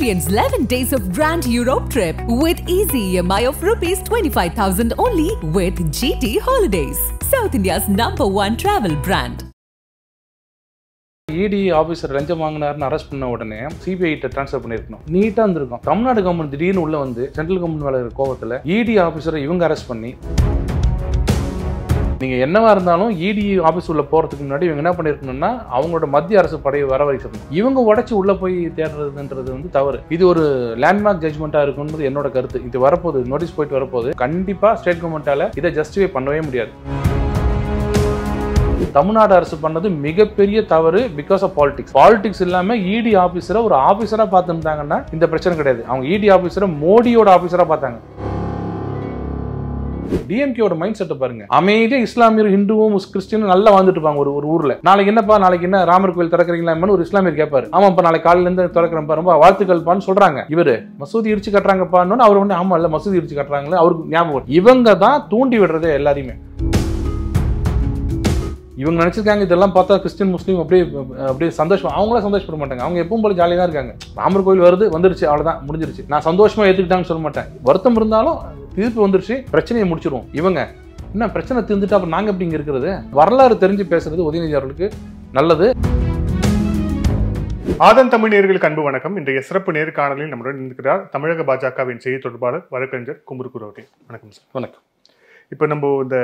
Experience 11 days of Grand Europe trip with easy EMI of rupees 25,000 only with GT Holidays, South India's number one travel brand. ED officer லஞ்சம் வாங்கினார்னு arrest பண்ண உடனே சிபிஐட்ட transfer பண்ணியிருக்கணும். நீட்டாக இருந்திருக்கும். Tamil Nadu government திடீர்னு உள்ள வந்து சென்ட்ரல் கவர்மெண்ட் மேலே கோவத்தில் இடி ஆஃபீஸரை இவங்க அரெஸ்ட் பண்ணி நீங்க என்னவா இருந்தாலும் இடி ஆஃபீஸ் உள்ள போறதுக்கு முன்னாடி இவங்க என்ன பண்ணிருக்கணும்னா அவங்களோட மத்திய அரசு படையை வர வைக்கணும் இவங்க உடச்சி உள்ள போய் தேடுறதுன்றது வந்து தவறு. இது ஒரு லேண்ட்மார்க் ஜட்மெண்ட்டா இருக்குன்றது என்னோட கருத்து. இது வரப்போகுது நோட்டீஸ் போயிட்டு வரப்போகுது. கண்டிப்பா ஸ்டேட் கவர்மெண்டால இதை ஜஸ்டிஃபை பண்ணவே முடியாது. தமிழ்நாடு அரசு பண்ணது மிகப்பெரிய தவறு பிகாஸ் ஆஃப் பாலிடிக்ஸ் பாலிடிக்ஸ் இல்லாம இடி ஆபீசரை ஒரு ஆபீசரா பார்த்துருந்தாங்கன்னா இந்த பிரச்சனை கிடையாது. அவங்க இடி ஆபீசரை மோடியோட ஆபீசரா பார்த்தாங்க. டிஎம்கேவோட மைண்ட் செட்டை பாருங்க. அமைதியாக இஸ்லாமியர் ஹிந்துவும் கிறிஸ்டினும் நல்லா வாழ்ந்துட்டு இருப்பாங்க ஒரு ஒரு ஊர்ல. நாளைக்கு என்னப்பா நாளைக்கு என்ன ராமர் கோயில் திறக்கிறீங்களா ஒரு இஸ்லாமியர் கேட்பாரு ஆமாப்பா நாளைக்கு காலையில இருந்து ரொம்ப வாழ்த்துக்கள் வாழ்த்துக்கள்ப்பான்னு சொல்றாங்க. இவரு மசூதி இடிச்சு கட்டுறாங்கப்பான்னு அவர் வந்து ஆமா இல்ல மசூதி இடிச்சு கட்டுறாங்களே அவருக்கு ஞாபகம் இவங்க தான் தூண்டி விடுறதே எல்லாரையுமே. இவங்க நினச்சிருக்காங்க இதெல்லாம் பார்த்தா கிறிஸ்டின் முஸ்லீம் அப்படியே அப்படியே சந்தோஷம் அவங்களே சந்தோஷப்பட மாட்டாங்க. அவங்க எப்பவும் போல ஜாலியாக தான் இருக்காங்க. ராமர் கோயில் வருது வந்துருச்சு அவ்வளோதான் முடிஞ்சிருச்சு. நான் சந்தோஷமாக ஏற்றுக்கிட்டாங்கன்னு சொல்ல மாட்டேன். வருத்தம் இருந்தாலும் தீர்ப்பு வந்துருச்சு பிரச்சனையை முடிச்சிருவோம். இவங்க என்ன பிரச்சனை தீர்ந்துட்டா அப்புறம் நாங்க எப்படி இங்க இருக்கிறது? வரலாறு தெரிஞ்சு பேசுறது உதயநிதி அவர்களுக்கு நல்லது. ஆதன் தமிழ் நேயர்களுக்கு அன்பு வணக்கம். இன்றைய சிறப்பு நேர்காணலில் நம்முடன் இருக்கிறார் தமிழக பாஜகவின் செய்தி தொடர்பாளர் வழக்கறிஞர் குமுருக்கு ரோட்டே வணக்கம் சார். வணக்கம். இப்போ நம்ம இந்த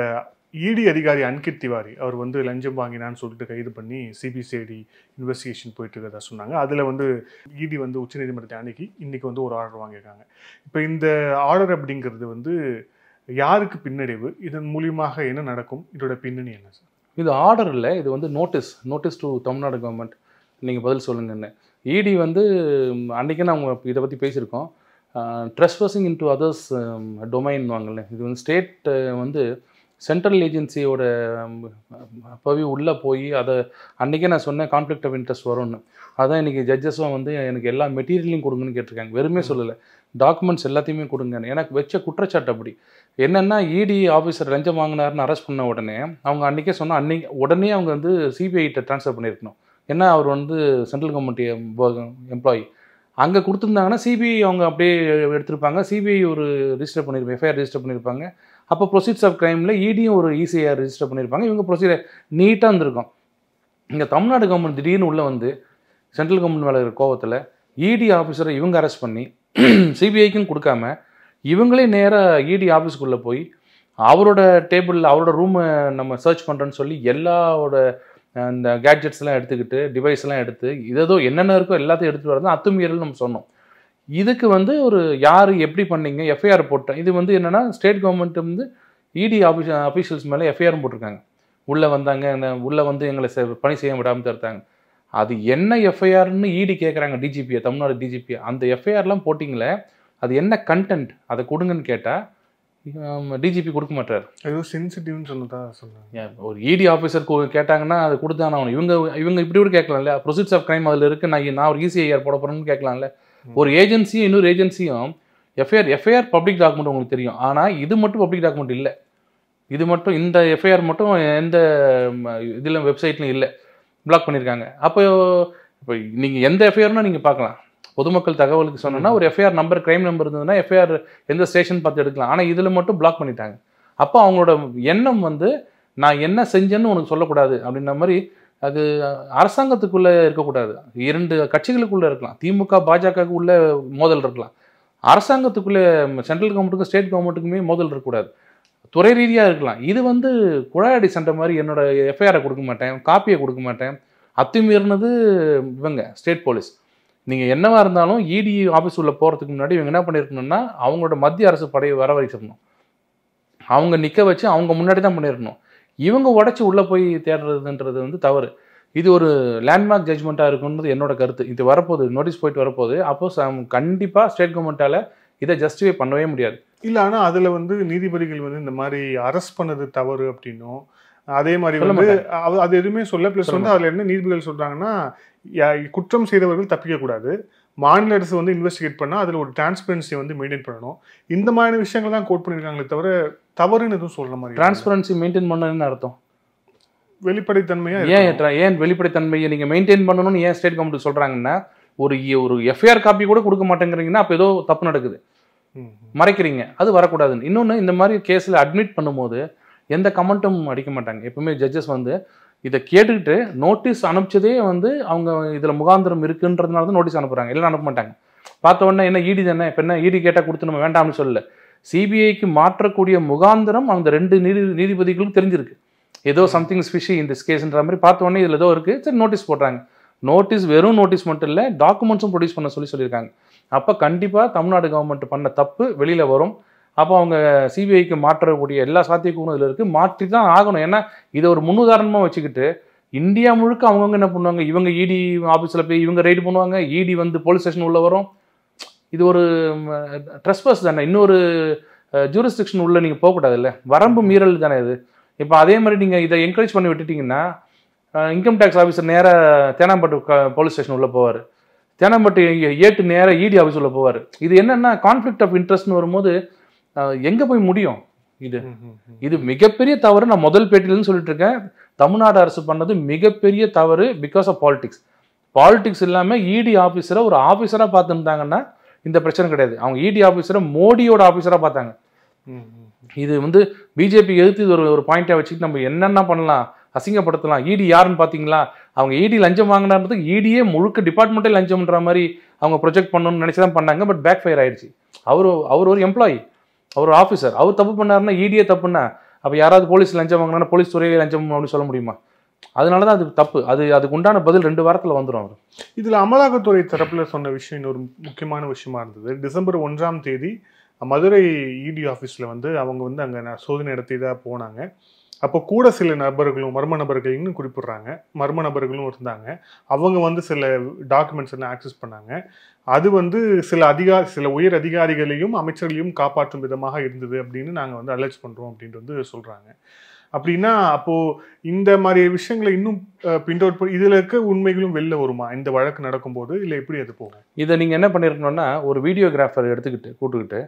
இடி அதிகாரி அன்கித் திவாரி அவர் வந்து லஞ்சம் வாங்கினான்னு சொல்லிட்டு கைது பண்ணி சிபிசிஐடி இன்வெஸ்டிகேஷன் போயிட்டு இருக்கிறதா சொன்னாங்க. அதில் வந்து இடி வந்து உச்சநீதிமன்றத்தை அணுகி இன்னைக்கு வந்து ஒரு ஆர்டர் வாங்கியிருக்காங்க. இப்போ இந்த ஆர்டர் அப்படிங்கிறது வந்து யாருக்கு பின்னடைவு? இதன் மூலியமாக என்ன நடக்கும்? இதோட பின்னணி என்ன சார் இது ஆர்டர் இல்லை இது வந்து notice notice to Tamil Nadu government நீங்கள் பதில் சொல்லுங்கன்னு. இடி வந்து அன்றைக்கி நான் அவங்க இதை பற்றி பேசியிருக்கோம். Trespass into others domain வாங்கல இது வந்து ஸ்டேட் வந்து சென்ட்ரல் ஏஜென்சியோட பவி உள்ளே போய் அதை அன்றைக்கே நான் சொன்னேன் கான்ஃப்ளிக்ட் ஆஃப் இன்ட்ரெஸ்ட் வரும்னு. அதான் இன்றைக்கி ஜட்ஜஸும் வந்து எனக்கு எல்லா மெட்டீரியலையும் கொடுங்கன்னு கேட்டிருக்காங்க. வெறுமே சொல்லலை. டாக்குமெண்ட்ஸ் எல்லாத்தையுமே கொடுங்கன்னு எனக்கு வச்ச குற்றச்சாட்டு அப்படி. என்னென்னா இடி ஆஃபீஸர் லஞ்சம் வாங்கினாருன்னு அரெஸ்ட் பண்ண உடனே அவங்க அன்றைக்கே சொன்னால் அன்னைக்கு உடனே அவங்க வந்து சிபிஐட்ட ட்ரான்ஸ்ஃபர் பண்ணியிருக்கணும். ஏன்னா அவர் வந்து சென்ட்ரல் கவர்மெண்ட் எம்ப்ளாயி அங்கே கொடுத்துருந்தாங்கன்னா சிபிஐ அவங்க அப்படியே எடுத்திருப்பாங்க. சிபிஐ ஒரு ரிஜிஸ்டர் பண்ணியிருப்பாங்க எஃப்ஐஆர் ரிஜிஸ்டர் பண்ணியிருப்பாங்க அப்போ ப்ரொசீட்ஸ் ஆஃப் கிரைமில் இடியும் ஒரு ஈஸியாக ரிஜிஸ்டர் பண்ணியிருப்பாங்க இவங்க ப்ரொசீஜர் நீட்டாக இருந்திருக்கும். இங்கே தமிழ்நாடு கவர்மெண்ட் திடீர்னு உள்ளே வந்து சென்ட்ரல் கவர்மெண்ட் மேலே இருக்கிற கோவத்தில் இடி ஆஃபீஸரை இவங்க அரெஸ்ட் பண்ணி சிபிஐக்கும் கொடுக்காம இவங்களே நேராக இடி ஆஃபீஸ்க்குள்ளே போய் அவரோட டேபிளில் அவரோட ரூமை நம்ம சர்ச் பண்ணுறோன்னு சொல்லி எல்லாவோட அந்த கேட்ஜெட்ஸ்லாம் எடுத்துக்கிட்டு டிவைஸ்லாம் எடுத்து இதோ என்னென்ன இருக்கோ எல்லாத்தையும் எடுத்துகிட்டு வரதான் அத்துமீறல் நம்ம சொன்னோம். இதுக்கு வந்து ஒரு யார் எப்படி பண்ணீங்க? எஃப்ஐஆர் போட்டேன் இது வந்து என்னென்னா ஸ்டேட் கவர்மெண்ட் வந்து இடி ஆஃபீஸ் அஃபீஷியல்ஸ் மேலே எஃப்ஐஆர் போட்டிருக்காங்க. உள்ளே வந்தாங்க உள்ளே வந்து எங்களை பணி செய்ய விடாமல் தடுத்தாங்க. அது என்ன எஃப்ஐஆர்னு இடி கேட்குறாங்க டிஜிபியை தமிழ்நாடு டிஜிபியை அந்த எஃப்ஐஆர்லாம் போட்டிங்களே அது என்ன கண்டென்ட் அதை கொடுங்கன்னு கேட்டால் டிஜிபி கொடுக்க மாட்டார். ஏதோ சென்சிட்டிவ்னு சொன்னாங்க ஏன், ஒரு இடி ஆஃபீஸர் கேட்டாங்கன்னா அது கொடுத்தானே இவங்க இவங்க இப்படி கூட கேட்கலாம்ல. ப்ரொசீட்ஸ் ஆஃப் கிரைம் அதில் இருக்கு நான் நான் ஒரு இசிஐஆர் போட போறேன்னு கேட்கலாம்ல. ஒரு ஏஜென்சியும் இன்னொரு ஏஜென்சியும் எஃப்ஐஆர் எஃப்ஐஆர் பப்ளிக் டாக்குமெண்ட் உங்களுக்கு தெரியும். ஆனால் இது மட்டும் பப்ளிக் டாக்குமெண்ட் இல்லை. இது மட்டும் இந்த எஃப்ஐஆர் மட்டும் எந்த இதில் வெப்சைட்லையும் இல்லை. பிளாக் பண்ணியிருக்காங்க அப்போ இப்போ நீங்கள் எந்த எஃப்ஐஆர்னா நீங்கள் பார்க்கலாம். பொதுமக்கள் தகவலுக்கு சொன்னோன்னா ஒரு எஃப்ஐஆர் நம்பர் கிரைம் நம்பர் இருந்ததுன்னா எஃப்ஐஆர் எந்த ஸ்டேஷன் பார்த்து எடுக்கலாம். ஆனால் இதில் மட்டும் பிளாக் பண்ணிட்டாங்க. அப்போ அவங்களோட எண்ணம் வந்து நான் என்ன செஞ்சேன்னு உனக்கு சொல்லக்கூடாது அப்படின்ற மாதிரி அது அரசாங்கத்துக்குள்ளே இருக்கக்கூடாது. இரண்டு கட்சிகளுக்குள்ளே இருக்கலாம். திமுக பாஜகவுக்கு உள்ள மோதல் இருக்கலாம். அரசாங்கத்துக்குள்ளே சென்ட்ரல் கவர்மெண்ட்டுக்கும் ஸ்டேட் கவர்மெண்ட்டுக்குமே மோதல் இருக்கக்கூடாது. துறை ரீதியாக இருக்கலாம். இது வந்து குழாயடி சண்டை மாதிரி என்னோட எஃப்ஐஆரை கொடுக்க மாட்டேன் காப்பியை கொடுக்க மாட்டேன். அத்துமீறினது இவங்க ஸ்டேட் போலீஸ் நீங்கள் என்னவாக இருந்தாலும் இடி ஆஃபீஸ் உள்ளே போகிறதுக்கு முன்னாடி இவங்க என்ன பண்ணியிருக்கணும்னா அவங்களோட மத்திய அரசு படையை வர வச்சிடணும் அவங்க நிற்க வச்சு அவங்க முன்னாடி தான் பண்ணியிருக்கணும் இவங்க உடச்சி உள்ளே போய் தேடுறதுன்றது வந்து தவறு. இது ஒரு லேண்ட்மார்க் ஜட்மெண்ட்டாக இருக்குன்றது என்னோட கருத்து. இது வரப்போகுது நோட்டீஸ் போயிட்டு வரப்போகுது. அப்போ கண்டிப்பாக ஸ்டேட் கவர்மெண்ட்டால் இதை ஜஸ்டிஃபை பண்ணவே முடியாது. இல்ல ஆனா அதுல வந்து நீதிபதிகள் வந்து இந்த மாதிரி அரெஸ்ட் பண்ணது தவறு அப்படின்னும். அதே மாதிரி வந்து அது- எதுவுமே சொல்ல பிளஸ் வந்து அதுல என்ன நீதிபதிகள் சொல்றாங்கன்னா யா- குற்றம் செய்தவர்கள் தப்பிக்க கூடாது மாநில அரசு வந்து இன்வெஸ்டிகேட் பண்ணா அதுல ஒரு டிரான்ஸ்பரன்சி வந்து மெயின்டைன் பண்ணணும். இந்த மாதிரி விஷயங்கள் தான் கோட் பண்ணிருக்காங்களே தவிர தவறுன்னு எதுவும் சொல்ற மாதிரி. டிரான்ஸ்பரன்சி மெயின்டைன் பண்ணணும்னு அர்த்தம். வெளிப்படைத்தன்மையா ஏன் ஏன் வெளிப்படைத்தன்மையை நீங்கள் மெயின்டைன் பண்ணணும்னு ஏன் ஸ்டேட் கவர்மெண்ட் சொல்கிறாங்கன்னா ஒரு ஒரு எஃப்ஐஆர் காப்பி கூட கொடுக்க மாட்டேங்கிறீங்கன்னா அப்போ ஏதோ தப்பு நடக்குது. மறைக்கிறீங்க. அது வரக்கூடாதுன்னு. இன்னொன்று இந்த மாதிரி கேஸில் அட்மிட் பண்ணும்போது எந்த கமெண்ட்டும் அடிக்க மாட்டாங்க. எப்பவுமே ஜட்ஜஸ் வந்து இதை கேட்டுக்கிட்டு நோட்டீஸ் அனுப்பிச்சதே வந்து அவங்க இதில் முகாந்திரம் இருக்குன்றதுனால தான் நோட்டீஸ் அனுப்புகிறாங்க இல்லை அனுப்ப மாட்டாங்க. பார்த்த உடனே என்ன ஈடி தானே? இப்போ என்ன ஈடி கேட்டால் கொடுத்து நம்ம வேண்டாம்னு சொல்லல. சிபிஐக்கு மாற்றக்கூடிய முகாந்திரம் அந்த ரெண்டு நீதி நீதிபதிகளுக்கும் தெரிஞ்சிருக்கு. ஏதோ சம்திங் ஸ்பிஷி இந்த கேஸ்ன்ற மாதிரி பார்த்த உடனே இதில் ஏதோ இருக்குது சரி நோட்டீஸ் போடுறாங்க. நோட்டீஸ் வெறும் நோட்டீஸ் மட்டும் இல்லை டாக்குமெண்ட்ஸும் ப்ரொடியூஸ் பண்ண சொல்லி சொல்லியிருக்காங்க. அப்போ கண்டிப்பாக தமிழ்நாடு கவர்மெண்ட் பண்ண தப்பு வெளியில் வரும். அப்போ அவங்க சிபிஐக்கு மாற்றக்கூடிய எல்லா சாத்தியக்கூறும் இதில் இருக்குது மாற்றி தான் ஆகணும். ஏன்னா இதை ஒரு முன்னுதாரணமாக வச்சுக்கிட்டு இந்தியா முழுக்க அவங்கவுங்க என்ன பண்ணுவாங்க? இவங்க இடி ஆஃபீஸில் போய் இவங்க ரைடு பண்ணுவாங்க. இடி வந்து போலீஸ் ஸ்டேஷன் உள்ளே வரும். இது ஒரு ட்ரெஸ்பஸ் தானே. இன்னொரு ஜூரிஸ்டிக்ஷன் உள்ளே நீங்கள் போகக்கூடாதுல்ல. வரம்பு மீறல் தானே இது. இப்போ அதே மாதிரி நீங்கள் இதை என்கரேஜ் பண்ணி விட்டுட்டீங்கன்னா இன்கம் டேக்ஸ் ஆஃபீஸர் நேராக தேனாம்பட்டு போலீஸ் ஸ்டேஷன் உள்ளே போவார். தேனாம்பட்டு ஏட்டு நேராக இடி ஆஃபீஸ் உள்ளே போவார். இது என்னென்னா கான்ஃப்ளிக்ட் ஆஃப் இன்ட்ரெஸ்ட்னு வரும்போது எங்கே போய் முடியும் இது. இது மிகப்பெரிய தவறு. நான் முதல் பேட்டிலேருந்து சொல்லிட்டு இருக்கேன் தமிழ்நாடு அரசு பண்ணது மிகப்பெரிய தவறு பிகாஸ் ஆஃப் பாலிடிக்ஸ் பாலிடிக்ஸ் இல்லாமல் இடி ஆஃபீஸரை ஒரு ஆஃபீஸராக பார்த்துருந்தாங்கன்னா இந்த பிரச்சனை கிடையாது. அவங்க இடி ஆஃபீஸரை மோடியோட ஆஃபீஸராக பார்த்தாங்க. இது வந்து பிஜேபி எதிர்த்து இது ஒரு ஒரு பாயிண்டாக வச்சுக்கிட்டு நம்ம என்னென்ன பண்ணலாம்? அசிங்கப்படுத்தலாம். இடி யாருன்னு பார்த்தீங்களா? அவங்க இடி லஞ்சம் வாங்கினதுக்கு இடியே முழுக்க டிபார்ட்மெண்ட்டே லஞ்சம்ன்ற மாதிரி அவங்க ப்ரொஜெக்ட் பண்ணணும்னு நினச்சி தான் பண்ணாங்க. பட் பேக் ஃபயர் ஆயிடுச்சு. அவர் அவர் ஒரு எம்ப்ளாயி அவர் ஆஃபீஸர் அவர் தப்பு பண்ணாருன்னா இடியே தப்புன்னா அப்போ யாராவது போலீஸ் லஞ்சம் வாங்கினா போலீஸ் துறையிலே லஞ்சம் அப்படின்னு சொல்ல முடியுமா? அதனால தான் அது தப்பு. அது அதுக்கு உண்டான பதில் ரெண்டு வாரத்தில் வந்துடும் அவர். இதில் அமலாக்கத்துறை தரப்பில் சொன்ன விஷயம் இன்னொரு முக்கியமான விஷயமா இருந்தது. டிசம்பர் ஒன்றாம் தேதி மதுரை இடி ஆஃபீஸில் வந்து அவங்க வந்து அங்கே ந- சோதனை நடத்தி தான் போனாங்க. அப்போ கூட சில நபர்களும் மர்ம நபர்கள்னு குறிப்பிடுறாங்க. மர்ம நபர்களும் இருந்தாங்க. அவங்க வந்து சில டாக்குமெண்ட்ஸ் எல்லாம் ஆக்சஸ் பண்ணாங்க. அது வந்து சில அதிகா சில உயர் அதிகாரிகளையும் அமைச்சர்களையும் காப்பாற்றும் விதமாக இருந்தது அப்படின்னு நாங்கள் வந்து அலர்ஜ் பண்ணுறோம் அப்படின்ட்டு வந்து சொல்கிறாங்க அப்படின்னா அப்போது இந்த மாதிரி விஷயங்களை இன்னும் அஹ், இதில் இருக்க உண்மைகளும் வெளில வருமா? இந்த வழக்கு நடக்கும்போது இல்லை எப்படி அது போகும்? இதை நீங்கள் என்ன பண்ணியிருக்கணும்னா ஒரு வீடியோகிராஃபர் எடுத்துக்கிட்டு கூட்டுக்கிட்டு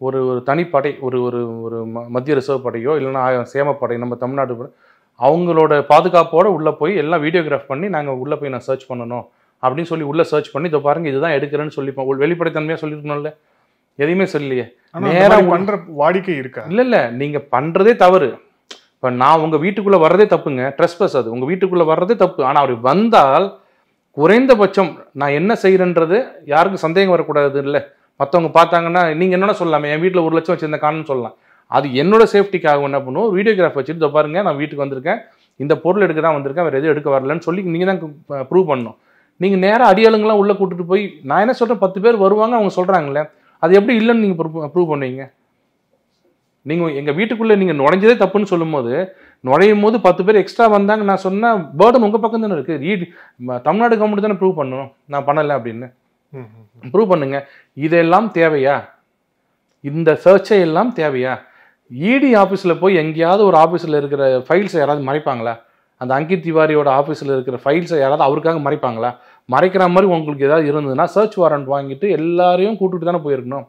ஒரு ஒரு தனிப்படை ஒரு ஒரு ஒரு ம- மத்திய ரிசர்வ் படையோ இல்லைன்னா சேமப்படை நம்ம தமிழ்நாடு அவங்களோட பாதுகாப்போடு உள்ளே போய் எல்லாம் வீடியோகிராஃப் பண்ணி நாங்கள் உள்ளே போய் நான் சர்ச் பண்ணணும். அப்படின்னு சொல்லி உள்ளே சர்ச் பண்ணி இதை பாருங்க இதுதான் எடுக்கிறேன்னு சொல்லி வெளிப்படைத்தன்மையாக சொல்லியிருக்கணும்ல? எதையுமே சொல்லலையே. ஆனா அந்த நேரா மாதிரி உள்ள- பண்ற வாடிக்கை இருக்கா? இல்லை இல்லை நீங்கள் பண்ணுறதே தவறு. இப்போ நான் உங்கள் வீட்டுக்குள்ளே வர்றதே தப்புங்க. ட்ரெஸ்பஸ் அது. உங்கள் வீட்டுக்குள்ளே வர்றதே தப்பு. ஆனால் அவர் வந்தால் குறைந்தபட்சம் நான் என்ன செய்கிறேன்றது யாருக்கும் சந்தேகம் வரக்கூடாது இல்லை மற்றவங்க பார்த்தாங்கன்னா நீங்கள் என்னென்ன சொல்லலாமே என் வீட்டில் ஒரு லட்சம் வச்சிருந்த காணுன்னு சொல்லலாம். அது என்னோட சேஃப்டிக்காக என்ன பண்ணுவோம் வீடியோகிராஃப் வச்சுட்டு பாருங்க நான் வீட்டுக்கு வந்திருக்கேன். இந்த பொருள் எடுக்க தான் வந்திருக்கேன் வேறு எதுவும் எடுக்க வரலன்னு சொல்லி நீங்கள் தான் ப்ரூவ் பண்ணணும். நீங்கள் நேராக அடியாளுங்களாம் உள்ளே கூட்டிட்டு போய் நான் என்ன சொல்கிறேன் பத்து பேர் வருவாங்க அவங்க சொல்கிறாங்களே அது எப்படி இல்லைன்னு நீங்கள் ப்ரூவ் பண்ணுவீங்க? நீங்கள் எங்கள் வீட்டுக்குள்ளே நீங்கள் நுழைஞ்சதே தப்புன்னு சொல்லும்போது நுழையும் போது பத்து பேர் எக்ஸ்ட்ரா வந்தாங்க நான் சொன்ன பேர்டன் உங்கள் பக்கம் தானே இருக்குது ஈ தமிழ்நாடு கவர்மெண்ட் தானே ப்ரூவ் பண்ணணும் நான் பண்ணலை அப்படின்னு. ப்ரூவ் பண்ணுங்க. இதெல்லாம் தேவையா? இந்த சர்ச்சை எல்லாம் தேவையா? இடி ஆஃபீஸில் போய் எங்கேயாவது ஒரு ஆஃபீஸில் இருக்கிற ஃபைல்ஸை யாராவது மறைப்பாங்களா? அந்த அங்கித் திவாரியோட ஆஃபீஸில் இருக்கிற ஃபைல்ஸை யாராவது அவருக்காக மறைப்பாங்களா? மறைக்கிற மாதிரி உங்களுக்கு ஏதாவது இருந்ததுன்னா சர்ச் வாரண்ட் வாங்கிட்டு எல்லாரையும் கூட்டிட்டு தானே போயிருக்கணும்.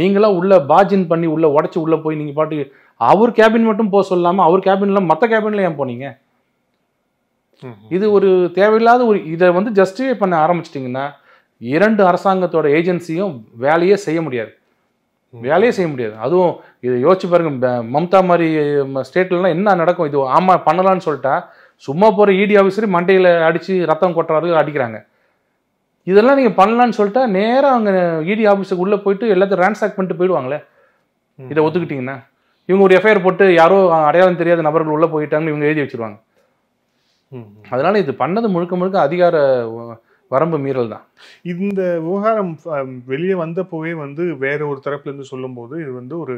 நீங்களா உள்ள பாஜின் பண்ணி உள்ள உடச்சி உள்ள போய் நீங்கள் பாட்டு அவர் கேபின் மட்டும் போக சொல்லாமல் அவர் கேபின்ல மற்ற கேபின்ல ஏன் போனீங்க. இது ஒரு தேவையில்லாத ஒரு இதை வந்து ஜஸ்டிஃபை பண்ண ஆரம்பிச்சிட்டிங்கன்னா இரண்டு அரசாங்கத்தோட ஏஜென்சியும் வேலையே செய்ய முடியாது. வேலையே செய்ய முடியாது. அதுவும் இதை யோசிச்சு பாருங்க மம்தா மாதிரி ஸ்டேட்லலாம் என்ன நடக்கும்? இது ஆமா பண்ணலாம்னு சொல்லிட்டா சும்மா போகிற இடி ஆஃபீஸர் மண்டையில் அடித்து ரத்தம் கொட்டுறாரு அடிக்கிறாங்க. இதெல்லாம் நீங்கள் பண்ணலான்னு சொல்லிட்டா நேராக அவங்க இடி ஆஃபீஸுக்கு உள்ளே போயிட்டு எல்லாத்தையும் ரேன்சாக் பண்ணிட்டு போயிடுவாங்களே? இதை ஒத்துக்கிட்டிங்கன்னா. இவங்க ஒரு எஃப்ஐஆர் போட்டு யாரோ அடையாளம் தெரியாத நபர்கள் உள்ளே போயிட்டாங்கன்னு இவங்க எழுதி வச்சிருவாங்க. அதனால இது பண்ணது முழுக்க முழுக்க அதிகார வரம்பு மீறல் தான். இந்த விவகாரம் வெளியே வந்தப்போவே வந்து வேற ஒரு தரப்புல இருந்து சொல்லும்போது இது வந்து ஒரு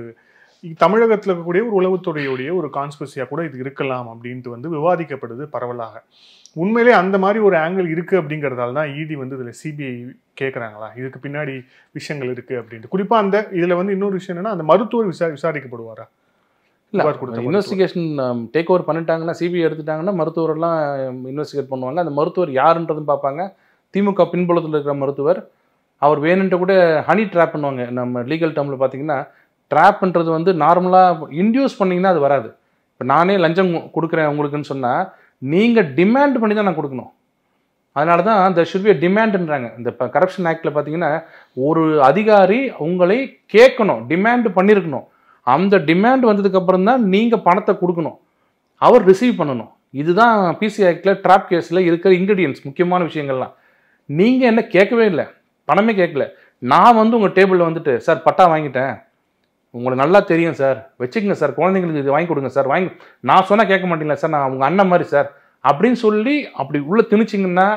தமிழகத்தில் இருக்கக்கூடிய ஒரு உளவுத்துறையுடைய ஒரு கான்ஸ்பெசியா கூட இது இருக்கலாம் அப்படின்ட்டு வந்து விவாதிக்கப்படுது பரவலாக. உண்மையிலே அந்த மாதிரி ஒரு ஆங்கிள் இருக்கு அப்படிங்கறதால தான் இடி வந்து இதுல சிபிஐ கேட்குறாங்களா இதுக்கு பின்னாடி விஷயங்கள் இருக்கு அப்படின்ட்டு. குறிப்பா அந்த இதுல வந்து இன்னொரு விஷயம் என்னன்னா அந்த மருத்துவர் விசா விசாரிக்கப்படுவாரா. இன்வெஸ்டிகேஷன் டேக் ஓவர் பண்ணிட்டாங்கன்னா சிபிஐ எடுத்துட்டாங்கன்னா மருத்துவரெல்லாம் இன்வெஸ்டிகேட் பண்ணுவாங்க. அந்த மருத்துவர் யாருன்றதுன்னு பார்ப்பாங்க. திமுக பின்புலத்தில் இருக்கிற மருத்துவர் அவர் வேணுன்ட்டு கூட ஹனி ட்ராப் பண்ணுவாங்க. நம்ம லீகல் டேர்மில் பார்த்தீங்கன்னா ட்ராப்ன்றது வந்து நார்மலாக இன்டியூஸ் பண்ணீங்கன்னா அது வராது. இப்போ நானே லஞ்சம் கொடுக்குறேன் உங்களுக்குன்னு சொன்னால் நீங்கள் டிமாண்ட் பண்ணி தான் நான் கொடுக்கணும். அதனால தான் த ஷுட் பி டிமாண்ட்ன்றாங்க இந்த இப்போ கரப்ஷன் ஆக்டில் பார்த்தீங்கன்னா ஒரு அதிகாரி உங்களை கேட்கணும் டிமாண்ட் பண்ணியிருக்கணும் அந்த டிமாண்ட் வந்ததுக்கப்புறம் தான் நீங்கள் பணத்தை கொடுக்கணும். அவர் ரிசீவ் பண்ணணும். இதுதான் பிசி ஆக்டில் ட்ராப் கேஸில் இருக்கிற இன்க்ரீடியன்ஸ் முக்கியமான விஷயங்கள்லாம். நீங்கள் என்ன கேட்கவே இல்லை. பணமே கேட்கல. நான் வந்து உங்கள் டேபிளில் வந்துட்டு சார் பட்டா வாங்கிட்டேன். உங்களுக்கு நல்லா தெரியும் சார் வச்சுக்கங்க சார் குழந்தைங்களுக்கு இது வாங்கி கொடுங்க சார் வாங்கி நான் சொன்னால் கேட்க மாட்டீங்களா சார் நான் உங்கள் அண்ணன் மாதிரி சார் அப்படின்னு சொல்லி அப்படி உள்ள திணிச்சிங்கன்னா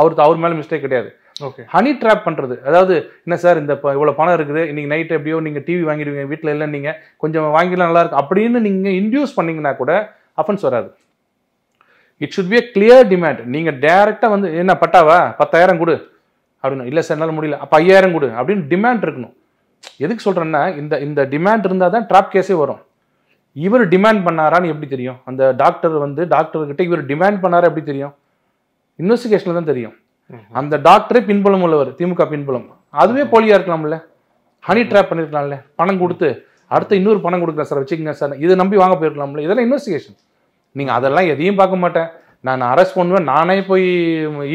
அவருக்கு அவர் மேலே மிஸ்டேக் கிடையாது. ஓகே ஹனி ட்ராப் பண்ணுறது அதாவது என்ன சார் இந்த இப்போ இவ்வளோ பணம் இருக்குது. இன்னைக்கு நைட் எப்படியோ நீங்கள் டிவி வாங்கிடுவீங்க வீட்டில் இல்லை நீங்கள் கொஞ்சம் வாங்கிடலாம் நல்லா இருக்கும் அப்படின்னு நீங்கள் இன்டியூஸ் பண்ணீங்கன்னா கூட அஃபென்ஸ் வராது. It should be a clear demand நீங்கள் டேரெக்டாக வந்து என்ன பட்டாவா? பத்தாயிரம் கொடு. அப்படின்னு இல்லை சார் என்னால் முடியல. அப்போ ஐயாயிரம் கொடு. அப்படின்னு டிமாண்ட் இருக்கணும். எதுக்கு சொல்கிறேன்னா இந்த இந்த டிமாண்ட் இருந்தால் தான் ட்ராப் கேஸே வரும். இவர் டிமாண்ட் பண்ணாரான்னு எப்படி தெரியும்? அந்த டாக்டர் வந்து டாக்டர்கிட்ட இவர் டிமாண்ட் பண்ணாரா எப்படி தெரியும்? இன்வெஸ்டிகேஷனில் தான் தெரியும். அந்த டாக்டரே பின்புலம் உள்ளவர் திமுக பின்புலம். அதுவே போலியா இருக்கலாம்ல? ஹனி ட்ராப் பண்ணிருக்கலாம்ல? பணம் கொடுத்து அடுத்து இன்னொரு பணம் கொடுக்குறேன் சார் வச்சுக்கங்க சார். இதை நம்பி வாங்க போயிருக்கலாம்ல? இதெல்லாம் இன்வெஸ்டிகேஷன் நீங்கள் அதெல்லாம் எதையும் பார்க்க மாட்டேன். நான் அரெஸ்ட் பண்ணுவேன். நானே போய்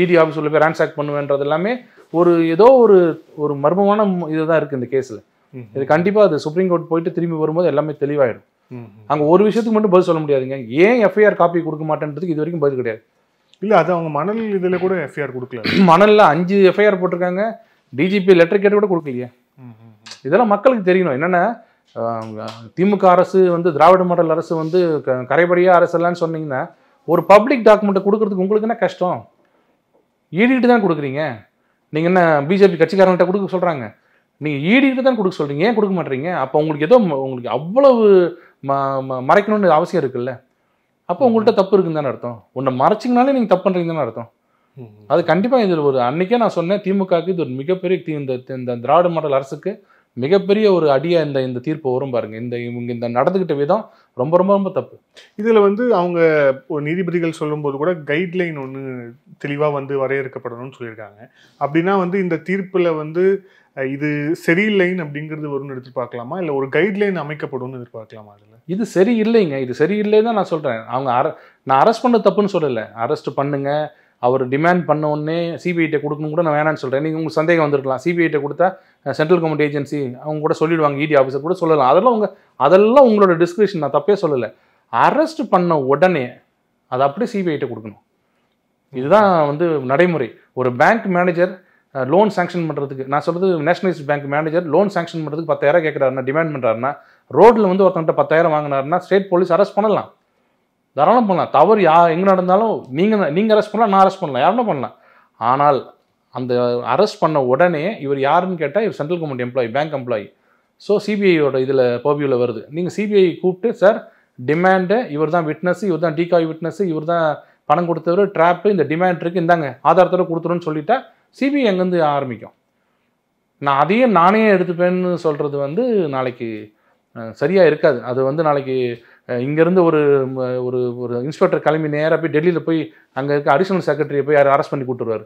இடி ஆஃபீஸ் உள்ள போய் ரேன்சாக் பண்ணுவேன்றது எல்லாமே ஒரு ஏதோ ஒரு ஒரு மர்மமான இதுதான் இருக்குது இந்த கேஸில். இது கண்டிப்பாக அது சுப்ரீம் கோர்ட் போயிட்டு திரும்பி வரும்போது எல்லாமே தெளிவாயிடும். அங்கே ஒரு விஷயத்துக்கு மட்டும் பதில் சொல்ல முடியாதுங்க. ஏன் எஃப்ஐஆர் காப்பி கொடுக்க மாட்டேன்றதுக்கு இது வரைக்கும் பதில் கிடையாது. இல்ல அது அவங்க மணல் இதுல கூட எஃப்ஐஆர் கொடுக்கல. மணல்ல அஞ்சு எஃப்ஐஆர் போட்டிருக்காங்க. டிஜிபி லெட்டர் கேட்டு கூட கொடுக்கலையே. இதெல்லாம் மக்களுக்கு தெரியணும். என்னன்னா திமுக அரசு வந்து திராவிட மாடல் அரசு வந்து கரைபடியா அரசெல்லாம் சொன்னீங்கன்னா ஒரு பப்ளிக் டாக்குமெண்ட்டை கொடுக்கறதுக்கு உங்களுக்கு என்ன கஷ்டம்? ஈடிட்டு தான் கொடுக்குறீங்க. நீங்க என்ன பிஜேபி கட்சிக்காரங்கள்ட்ட கொடுக்க சொல்றாங்க? நீங்க ஈடிட்டு தான் கொடுக்க சொல்றீங்க. ஏன் கொடுக்க மாட்டீங்க அப்போ உங்களுக்கு ஏதோ உங்களுக்கு அவ்வளவு ம- மறைக்கணும்னு அவசியம் இருக்குல்ல? அப்போ உங்கள்கிட்ட தப்பு இருக்குன்னு தானே அர்த்தம். உன்னை மறைச்சிங்கனாலே நீங்க தப்பு பண்றீங்கன்னு தானே அர்த்தம். அது கண்டிப்பாக இதில் ஒரு அன்னைக்கே நான் சொன்னேன் திமுகவுக்கு இது ஒரு மிகப்பெரிய இந்த திராவிட மாடல் அரசுக்கு மிகப்பெரிய ஒரு அடியா இந்த இந்த தீர்ப்பு வரும் பாருங்க. இந்த இவங்க இந்த நடந்துக்கிட்ட விதம் ரொம்ப ரொம்ப ரொம்ப தப்பு. இதுல வந்து அவங்க நீதிபதிகள் சொல்லும்போது கூட கைட்லைன் ஒன்று தெளிவா வந்து வரையறுக்கப்படணும்னு சொல்லியிருக்காங்க. அப்படின்னா வந்து இந்த தீர்ப்புல வந்து இது சரியில்லைன்னு அப்படிங்கிறது வரும்னு எதிர்பார்க்கலாமா? இல்ல ஒரு கைட்லைன் அமைக்கப்படும்னு எதிர்பார்க்கலாமா அதுல? இது சரி இல்லைங்க இது சரி இல்லைன்னு தான் நான் சொல்றேன். அவங்க அர நான் அரெஸ்ட் பண்ண தப்புன்னு சொல்லலை. அரெஸ்ட் பண்ணுங்க. அவர் டிமாண்ட் பண்ண உடனே சிபிஐட்டை கொடுக்கணும் கூட நான் வேணாம்னு சொல்கிறேன் நீங்கள் உங்களுக்கு சந்தேகம் வந்துருக்கலாம். சிபிஐட்டை கொடுத்தா சென்ட்ரல் கவர்மெண்ட் ஏஜென்சி அவங்க கூட சொல்லிடுவாங்க இடி ஆஃபீஸர் கூட சொல்லலாம். அதெல்லாம் உங்கள் அதெல்லாம் உங்களோட டிஸ்கிரிப்ஷன் நான் தப்பே சொல்லலை. அரெஸ்ட் பண்ண உடனே அதை அப்படியே சிபிஐட்டை கொடுக்கணும். இதுதான் வந்து நடைமுறை. ஒரு பேங்க் மேனேஜர் லோன் சாங்ஷன் பண்ணுறதுக்கு நான் சொல்கிறது nationalised bank manager loan sanction பண்ணுறதுக்கு பத்தாயிரம் கேட்குறாருன்னா டிமாண்ட் பண்ணுறாருன்னா ரோட்டில் வந்து ஒருத்தன்கிட்ட பத்தாயிரம் வாங்கினாருன்னா ஸ்டேட் போலீஸ் அரெஸ்ட் பண்ணலாம். தாராளம் பண்ணலாம். தவறு யா எங்கே நடந்தாலும் நீங்கள் நீங்கள் அரெஸ்ட் பண்ணலாம் நான் அரெஸ்ட் பண்ணலாம். யாரும் பண்ணலாம். ஆனால் அந்த அரெஸ்ட் பண்ண உடனே இவர் யாருன்னு கேட்டால் இவர் central government employee bank employee so சிபிஐயோட இதில் பர்வியூவில் வருது. நீங்கள் சிபிஐ கூப்பிட்டு சார் டிமாண்டு இவர் தான் விட்னஸ் இவர் தான் டிகாய் விட்னஸ் இவர் தான் பணம் கொடுத்தவர் ட்ராப்பு இந்த டிமாண்ட் இருக்குது இந்தாங்க ஆதாரத்தோட கொடுத்துருன்னு சொல்லிட்டா சிபிஐ எங்கேருந்து ஆரம்பிக்கும். நான் அதையும் நானே எடுத்துப்பேன்னு சொல்கிறது வந்து நாளைக்கு சரியாக இருக்காது. அது வந்து நாளைக்கு இங்கேருந்து ஒரு ஒரு ஒரு இன்ஸ்பெக்டர் கிளம்பி நேராக போய் டெல்லியில் போய் அங்கே இருக்க அடிஷனல் செக்ரட்டரியை போய் யார் அரெஸ்ட் பண்ணி கூட்டுருவாரு.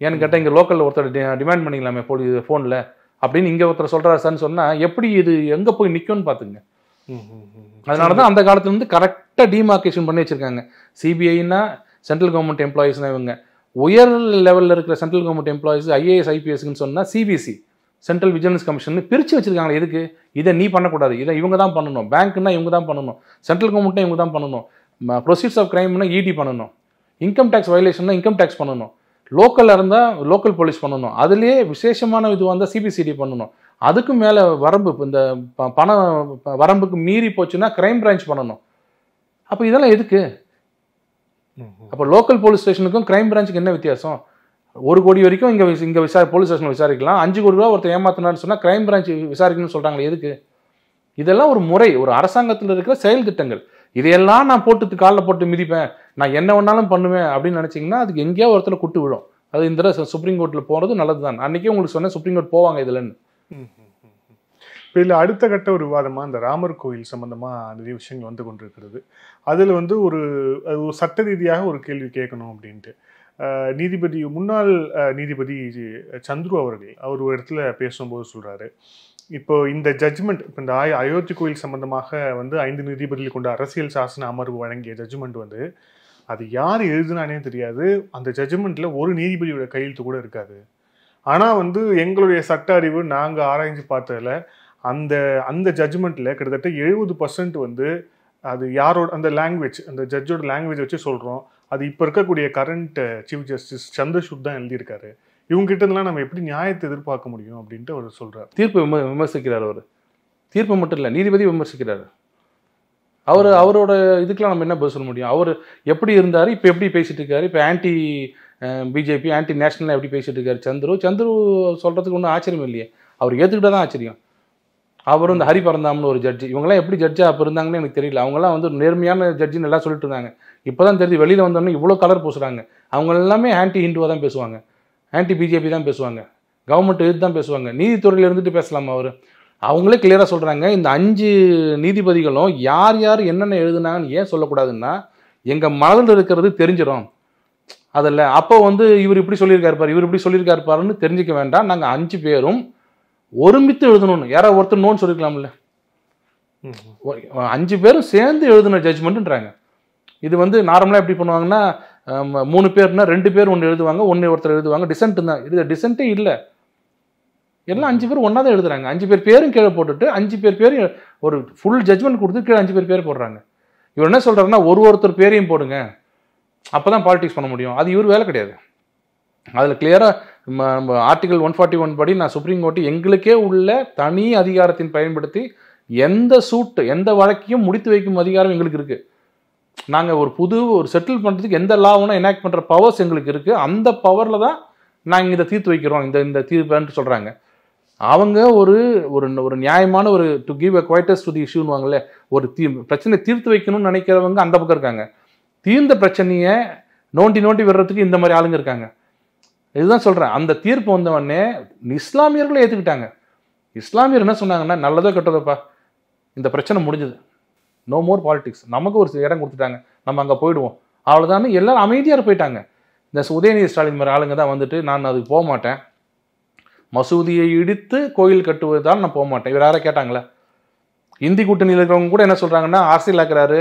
ஏன்னு கேட்டால் இங்கே லோக்கலில் ஒருத்தர் டிமாண்ட் பண்ணிக்கலாமே போலி ஃபோனில் அப்படின்னு இங்கே ஒருத்தர் சொல்கிறாரு சார்னு சொன்னால் எப்படி இது எங்கே போய் நிற்கும்னு பார்த்துங்க அதனால தான் அந்த காலத்துல இருந்து கரெக்டாக டிமார்க்கேஷன் பண்ணி வச்சிருக்காங்க. சிபிஐனா சென்ட்ரல் கவர்மெண்ட் எம்ப்ளாயிஸ்னா இவங்க. உயர் லெவலில் இருக்கிற சென்ட்ரல் கவர்மெண்ட் எம்ப்ளாயிஸ் ஐஏஎஸ் ஐபிஎஸ்ன்னு சொன்னால் சிபிசி சென்ட்ரல் விஜிலன்ஸ் கமிஷன் பிரித்து வச்சிருக்காங்க எதுக்கு? இதை நீ பண்ணக்கூடாது. இதை இவங்க தான் பண்ணணும். பேங்க்னா இவங்க தான் பண்ணணும். சென்ட்ரல் கவர்மெண்ட்னா இவங்க தான் பண்ணணும். ப்ரொசீட்ஸ் ஆஃப் கிரைம்னா இடி பண்ணணும். இன்கம் டேக்ஸ் வயலேஷன்னா இன்கம் டேக்ஸ் பண்ணணும். லோக்கலில் இருந்தால் லோக்கல் போலீஸ் பண்ணணும். அதுலேயே விசேஷமான இது வந்தால் சிபிசிடி பண்ணணும். அதுக்கு மேலே வரம்பு இந்த பண வரம்புக்கு மீறி போச்சுன்னா கிரைம் பிரான்ச் பண்ணணும். அப்போ இதெல்லாம் எதுக்கு? அப்போ லோக்கல் போலீஸ் ஸ்டேஷனுக்கும் கிரைம் பிரான்ச்சுக்கு என்ன வித்தியாசம்? ஒரு கோடி வரைக்கும் இங்கே இங்கே விசா போலீஸ் ஸ்டேஷனில் விசாரிக்கலாம். அஞ்சு கோடி ரூபா ஒருத்தர் ஏமாத்தினான்னு சொன்னால் கிரைம் பிரான்ச் விசாரிக்கணும்னு சொல்கிறாங்களே எதுக்கு? இதெல்லாம் ஒரு முறை ஒரு அரசாங்கத்தில் இருக்கிற செயல் திட்டங்கள். இதையெல்லாம் நான் போட்டு காலில் போட்டு மிதிப்பேன். நான் என்ன வேணாலும் பண்ணுவேன் அப்படின்னு நினச்சிங்கன்னா அதுக்கு எங்கேயோ ஒருத்தர் குட்டு விழும் அது இந்த சுப்ரீம் கோர்ட்டில் போகிறது நல்லது தான் அன்றைக்கே உங்களுக்கு சொன்னேன் சுப்ரீம் கோர்ட் போவாங்க இதுலன்னு. இப்போ இதில் அடுத்த கட்ட ஒரு விவாதமாக இந்த ராமர் கோயில் சம்மந்தமாக நிறைய விஷயங்கள் வந்து கொண்டிருக்கிறது. அதில் வந்து ஒரு அது ஒரு சட்ட ரீதியாக ஒரு கேள்வி கேட்கணும் அப்படின்ட்டு. நீதிபதி முன்னாள் நீதிபதி சந்துரு அவர்கள் அவர் ஒரு இடத்துல பேசும்போது சொல்கிறாரு இப்போ இந்த ஜட்ஜ்மெண்ட் இப்போ இந்த ஆய அயோத்தி கோயில் சம்பந்தமாக வந்து ஐந்து நீதிபதிகள் கொண்ட அரசியல் சாசன அமர்வு வழங்கிய ஜட்ஜ்மெண்ட் வந்து அது யார் எழுதுனானே தெரியாது. அந்த ஜட்ஜ்மெண்ட்டில் ஒரு நீதிபதியோட கையெழுத்து கூட இருக்காது. ஆனால் வந்து எங்களுடைய சட்ட அறிவு நாங்கள் ஆராய்ஞ்சு பார்த்ததுல அந்த அந்த ஜட்ஜ்மெண்ட்டில் கிட்டத்தட்ட எழுபது பர்சன்ட் வந்து அது யாரோட அந்த லாங்குவேஜ் அந்த ஜட்ஜோட லாங்குவேஜ் வச்சு சொல்கிறோம் அது இப்போ இருக்கக்கூடிய கரண்ட் சீஃப் ஜஸ்டிஸ் சந்திரசூட் தான் எழுதியிருக்காரு. இவங்க கிட்ட இருந்தெல்லாம் நம்ம எப்படி நியாயத்தை எதிர்பார்க்க முடியும் அப்படின்ட்டு அவர் சொல்றாரு. தீர்ப்பு விம- விமர்சிக்கிறார் அவர். தீர்ப்பு மட்டும் இல்லை நீதிபதி விமர்சிக்கிறாரு. அவர் அவரோட இதுக்கெல்லாம் நம்ம என்ன பதில் சொல்ல முடியும்? அவர் எப்படி இருந்தார் இப்போ எப்படி பேசிட்டு இருக்காரு? இப்போ ஆன்டி பிஜேபி ஆன்டி நேஷனல் எப்படி பேசிட்டு இருக்காரு? சந்துரு சந்துரு சொல்றதுக்கு ஒன்றும் ஆச்சரியம் இல்லையே. அவர் ஏற்றுக்கிட்டா தான் ஆச்சரியம். அவர் இந்த ஹரி பரந்தாம்னு ஒரு ஜட்ஜி இவங்கெல்லாம் எப்படி ஜட்ஜா அப்போ இருந்தாங்கன்னு எனக்கு தெரியல. அவங்கெல்லாம் வந்து ஒரு நேர்மையான ஜட்ஜின்னு எல்லாம் சொல்லிட்டு இருந்தாங்க. இப்போ தான் தெரியுது வெளியில் வந்தோடனே இவ்வளோ கலர் பூசுறாங்க. அவங்க எல்லாமே ஆன்டி ஹிந்துவாக தான் பேசுவாங்க. ஆன்டி பிஜேபி தான் பேசுவாங்க. கவர்மெண்ட் எதிர்த்து தான் பேசுவாங்க. நீதித்துறையில் இருந்துட்டு பேசலாமா அவர்? அவங்களே கிளியராக சொல்கிறாங்க இந்த அஞ்சு நீதிபதிகளும் யார் யார் என்னென்ன எழுதுனாங்கன்னு ஏன் சொல்லக்கூடாதுன்னா எங்கள் மனதில் இருக்கிறது தெரிஞ்சிடும் அதில் அப்போ வந்து இவர் இப்படி சொல்லியிருக்காரு பாரு இவர் இப்படி சொல்லியிருக்காரு பாருன்னு தெரிஞ்சுக்க வேண்டாம். நாங்கள் அஞ்சு பேரும் ஒருமித்து எழுதணும்னு யாராவது ஒருத்தர் நோன்னு சொல்லிருக்கலாம்ல. ஒ- அஞ்சு பேரும் சேர்ந்து எழுதின ஜட்ஜ்மெண்ட்டுன்றாங்க இது வந்து நார்மலாக எப்படி பண்ணுவாங்கன்னா மூணு பேர்னா ரெண்டு பேர் ஒன்று எழுதுவாங்க ஒன்று ஒருத்தர் எழுதுவாங்க. டிசென்ட் தான். இது டிசென்ட்டே இல்லை. எல்லாம் அஞ்சு பேர் ஒன்றா தான் எழுதுறாங்க. அஞ்சு பேர் பேரும் கீழே போட்டுட்டு அஞ்சு பேர் பேரும் ஒரு ஃபுல் ஜட்ஜ்மெண்ட் கொடுத்து கீழே அஞ்சு பேர் பேர் போடுறாங்க. இவர் என்ன சொல்கிறாருன்னா ஒரு ஒருத்தர் பேரையும் போடுங்க. அப்போ தான் பாலிடிக்ஸ் பண்ண முடியும். அது இவர் வேலை கிடையாது. அதில் கிளியராக ஆர்டிகல் ஒன் ஃபார்ட்டி ஒன் படி நான் சுப்ரீம் கோர்ட்டு எங்களுக்கே உள்ள தனி அதிகாரத்தின் பயன்படுத்தி எந்த சூட்டு எந்த வழக்கையும் முடித்து வைக்கும் அதிகாரம் எங்களுக்கு இருக்குது நாங்கள் ஒரு புது ஒரு செட்டில் பண்ணுறதுக்கு எந்த லா எனாக்ட் பண்ணுற பவர்ஸ் எங்களுக்கு இருக்குது அந்த பவரில் தான் நாங்கள் இதை தீர்த்து வைக்கிறோம். இந்த இந்த தீர்ப்புன்ட்டு சொல்கிறாங்க அவங்க ஒரு ஒரு ஒரு நியாயமான ஒரு to give a quietus to the இஷ்யூன்னுவாங்களே ஒரு தீ பிரச்சனை தீர்த்து வைக்கணும்னு நினைக்கிறவங்க அந்த பக்கம் இருக்காங்க. தீர்ந்த பிரச்சனையை நோண்டி நோண்டி விடுறதுக்கு இந்த மாதிரி ஆளுங்க இருக்காங்க. இதுதான் சொல்கிறேன் அந்த தீர்ப்பு வந்தவொடனே இஸ்லாமியர்களும் ஏற்றுக்கிட்டாங்க இஸ்லாமியர் என்ன சொன்னாங்கன்னா நல்லதோ கெட்டதோப்பா இந்த பிரச்சனை முடிஞ்சது. நோ மோர் பாலிடிக்ஸ் நமக்கு ஒரு இடம் கொடுத்துட்டாங்க. நம்ம அங்கே போயிடுவோம். அவ்வளோதான் எல்லாரும் அமைதியாக போயிட்டாங்க. இந்த உதயநிதி ஸ்டாலின் மாதிரி ஆளுங்க தான் வந்துட்டு நான் அதுக்கு போக மாட்டேன். மசூதியை இடித்து கோயில் கட்டுவதால் நான் போக மாட்டேன். இவர் யாரை கேட்டாங்களா? இந்தி கூட்டணியில் இருக்கிறவங்க கூட என்ன சொல்கிறாங்கன்னா அரசியல் ஆக்குறாரு.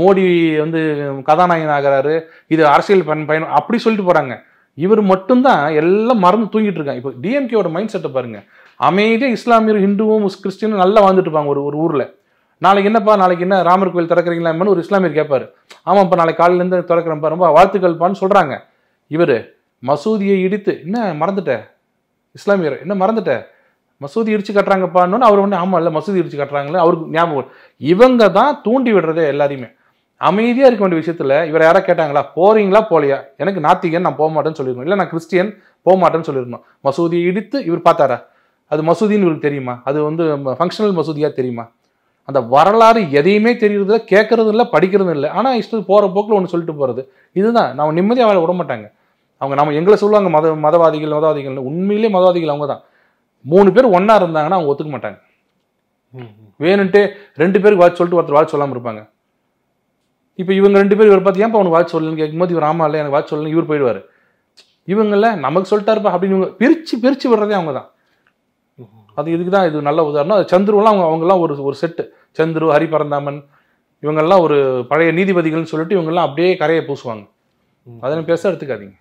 மோடி வந்து கதாநாயகன் ஆகிறாரு. இது அரசியல் பயன் பயன் அப்படி சொல்லிட்டு போகிறாங்க இவர் மட்டும்தான் எல்லாம் மறந்து தூங்கிட்டு இருக்காங்க. இப்போ டிஎம்கேவோட மைண்ட் செட்டை பாருங்க. அமைதியாக இஸ்லாமியர் ஹிந்துவும் கிறிஸ்டினும் நல்லா வாழ்ந்துட்டு இருப்பாங்க ஒரு ஒரு ஊரில். நாளைக்கு என்னப்பா நாளைக்கு என்ன ராமர் கோயில் திறக்கிறீங்களான்னு ஒரு இஸ்லாமியர் கேட்பார். ஆமாம்ப்பா நாளைக்கு காலையிலேருந்து திறக்கிறேன்ப்பா ரொம்ப வாழ்த்துக்கள்ப்பான்னு சொல்கிறாங்க இவர் மசூதியை இடித்து என்ன மறந்துட்ட? இஸ்லாமியர் என்ன மறந்துட்ட? மசூதி இடிச்சு கட்டுறாங்கப்பான்னு அவர் ஒன்று ஆமாம் இல்லை மசூதி இடிச்சு கட்டுறாங்களே அவருக்கு ஞாபகம் இவங்க தான் தூண்டி விடுறதே எல்லாரையுமே. அமைதியாக இருக்க வேண்டிய விஷயத்தில் இவர் யாரா கேட்டாங்களா போறீங்களா போலையா? எனக்கு நாத்திகன் நான் போக மாட்டேன்னு சொல்லிருக்கணும் இல்லை நான் கிறிஸ்டியன் போக மாட்டேன்னு சொல்லிருக்கணும் மசூதியை இடித்து இவர் பார்த்தாரா? அது மசூதின்னு இவருக்கு தெரியுமா? அது வந்து ஃபங்க்ஷனல் மசூதியாக தெரியுமா? அந்த வரலாறு எதையுமே தெரியறது இல்லை கேட்கறதும் இல்லை படிக்கிறதும் இல்லை ஆனால் இஷ்டம் போகிற போக்கில் ஒன்று சொல்லிட்டு போகிறது இதுதான். நம்ம நிம்மதியாக அவளை விட மாட்டாங்க. அவங்க நம்ம எங்களை சொல்லுவாங்க மத மதவாதிகள் மதவாதிகள். உண்மையிலே மதவாதிகள் அவங்க தான். மூணு பேர் ஒன்றா இருந்தாங்கன்னா அவங்க ஒத்துக்க மாட்டாங்க. வேணுன்ட்டு ரெண்டு பேருக்கு வாழ்த்து சொல்லிட்டு ஒருத்தர் வாழ்த்து சொல்லாமல் இருப்பாங்க. இப்போ இவங்க ரெண்டு பேர் இவர் பார்த்து ஏன்ப்பா அவனுக்கு வாழ்த்து சொல்லணும்னு கேட்கும்போது இவர் ஆமா இல்லை எனக்கு வாழ்த்து சொல்லணும் இவர் போயிடுவார். இவங்கள நமக்கு சொல்லிட்டாருப்பா அப்படின்னு இவங்க பிரித்து பிரித்து விடுறதே அவங்க தான். அது இதுக்கு தான் இது நல்ல உதாரணம். அது சந்துருவெல்லாம் அவங்க அவங்கெல்லாம் ஒரு ஒரு செட்டு சந்துரு ஹரி பரந்தாமன் இவங்கெல்லாம் ஒரு பழைய நீதிபதிகள்னு சொல்லிட்டு இவங்கெல்லாம் அப்படியே கரையை பூசுவாங்க. அதை பேச எடுத்துக்காதீங்க.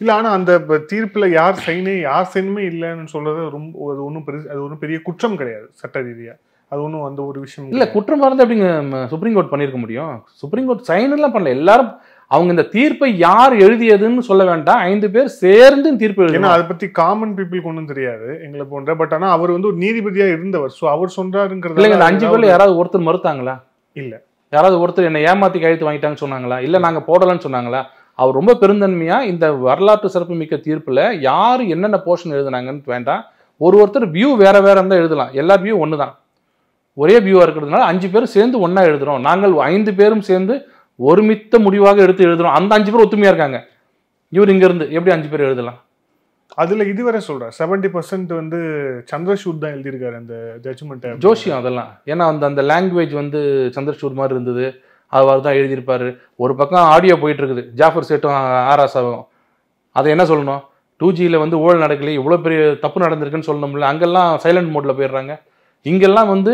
இல்ல ஆனா அந்த தீர்ப்புல யார் சைனே யார் சைனுமே இல்லைன்னு சொல்றது ரொம்ப அது ஒன்றும் பெரிய அது ஒன்றும் பெரிய குற்றம் கிடையாது சட்ட ரீதியா. அது ஒன்றும் அந்த ஒரு விஷயம் இல்ல குற்றம் மறந்து எப்படிங்க ம, சுப்ரீம் கோர்ட் பண்ணியிருக்க முடியும்? சுப்ரீம் கோர்ட் சைன் எல்லாம் பண்ணல. எல்லாரும் அவங்க இந்த தீர்ப்பை யார் எழுதியதுன்னு சொல்ல வேண்டாம். ஐந்து பேர் சேர்ந்து தீர்ப்பு எழுதினாங்க அதை பத்தி காமன் பீப்புளுக்கு ஒன்றும் தெரியாது எங்களை போன்ற. பட் ஆனா அவர் வந்து ஒரு நீதிபதியா இருந்தவர். சோ அவர் சொல்றாருங்கிறது இல்லைங்க இந்த அஞ்சு பேர்ல யாராவது ஒருத்தர் மறுத்தாங்களா? இல்ல. யாராவது ஒருத்தர் என்னை ஏமாத்தி கையெழுத்து வாங்கிட்டாங்கன்னு சொன்னாங்களா? இல்ல நாங்க போடலன்னு சொன்னாங்களா? அவர் ரொம்ப பெருந்தன்மையா இந்த வரலாற்று சிறப்பு மிக்க தீர்ப்புல யார் என்னென்ன போர்ஷன் எழுதுனாங்கன்னு வேண்டாம். ஒரு ஒருத்தர் வியூ வேற வேற இருந்தா எழுதலாம். எல்லா வியூ ஒன்று தான் ஒரே வியூவா இருக்கிறதுனால அஞ்சு பேரும் சேர்ந்து ஒண்ணா எழுதுறோம். நாங்கள் ஐந்து பேரும் சேர்ந்து ஒருமித்த முடிவாக எடுத்து எழுதுறோம். அந்த அஞ்சு பேர் ஒத்துமையா இருக்காங்க. இவர் இங்க இருந்து எப்படி அஞ்சு பேர் எழுதலாம்? அதுல இதுவரை சொல்றேன். செவன்டி பர்சன்ட் வந்து சந்திரசூட் தான் எழுதியிருக்காரு அந்த ஜட்ஜ்மெண்ட் ஜோஷியம் அதெல்லாம். ஏன்னா அந்த அந்த லாங்குவேஜ் வந்து சந்திரசூட் மாதிரி இருந்தது. அவர் தான் எழுதியிருப்பாரு. ஒரு பக்கம் ஆடியோ போயிட்டு இருக்குது. ஜாஃபர் சேட்டும் ஆராசாவும் அதை என்ன சொல்லணும்? டூ ஜியில் வந்து ஊழல் நடக்கலையே இவ்வளோ பெரிய தப்பு நடந்திருக்குன்னு சொல்லணும்ல. அங்கெல்லாம் சைலண்ட் மோட்ல போயிடுறாங்க. இங்கெல்லாம் வந்து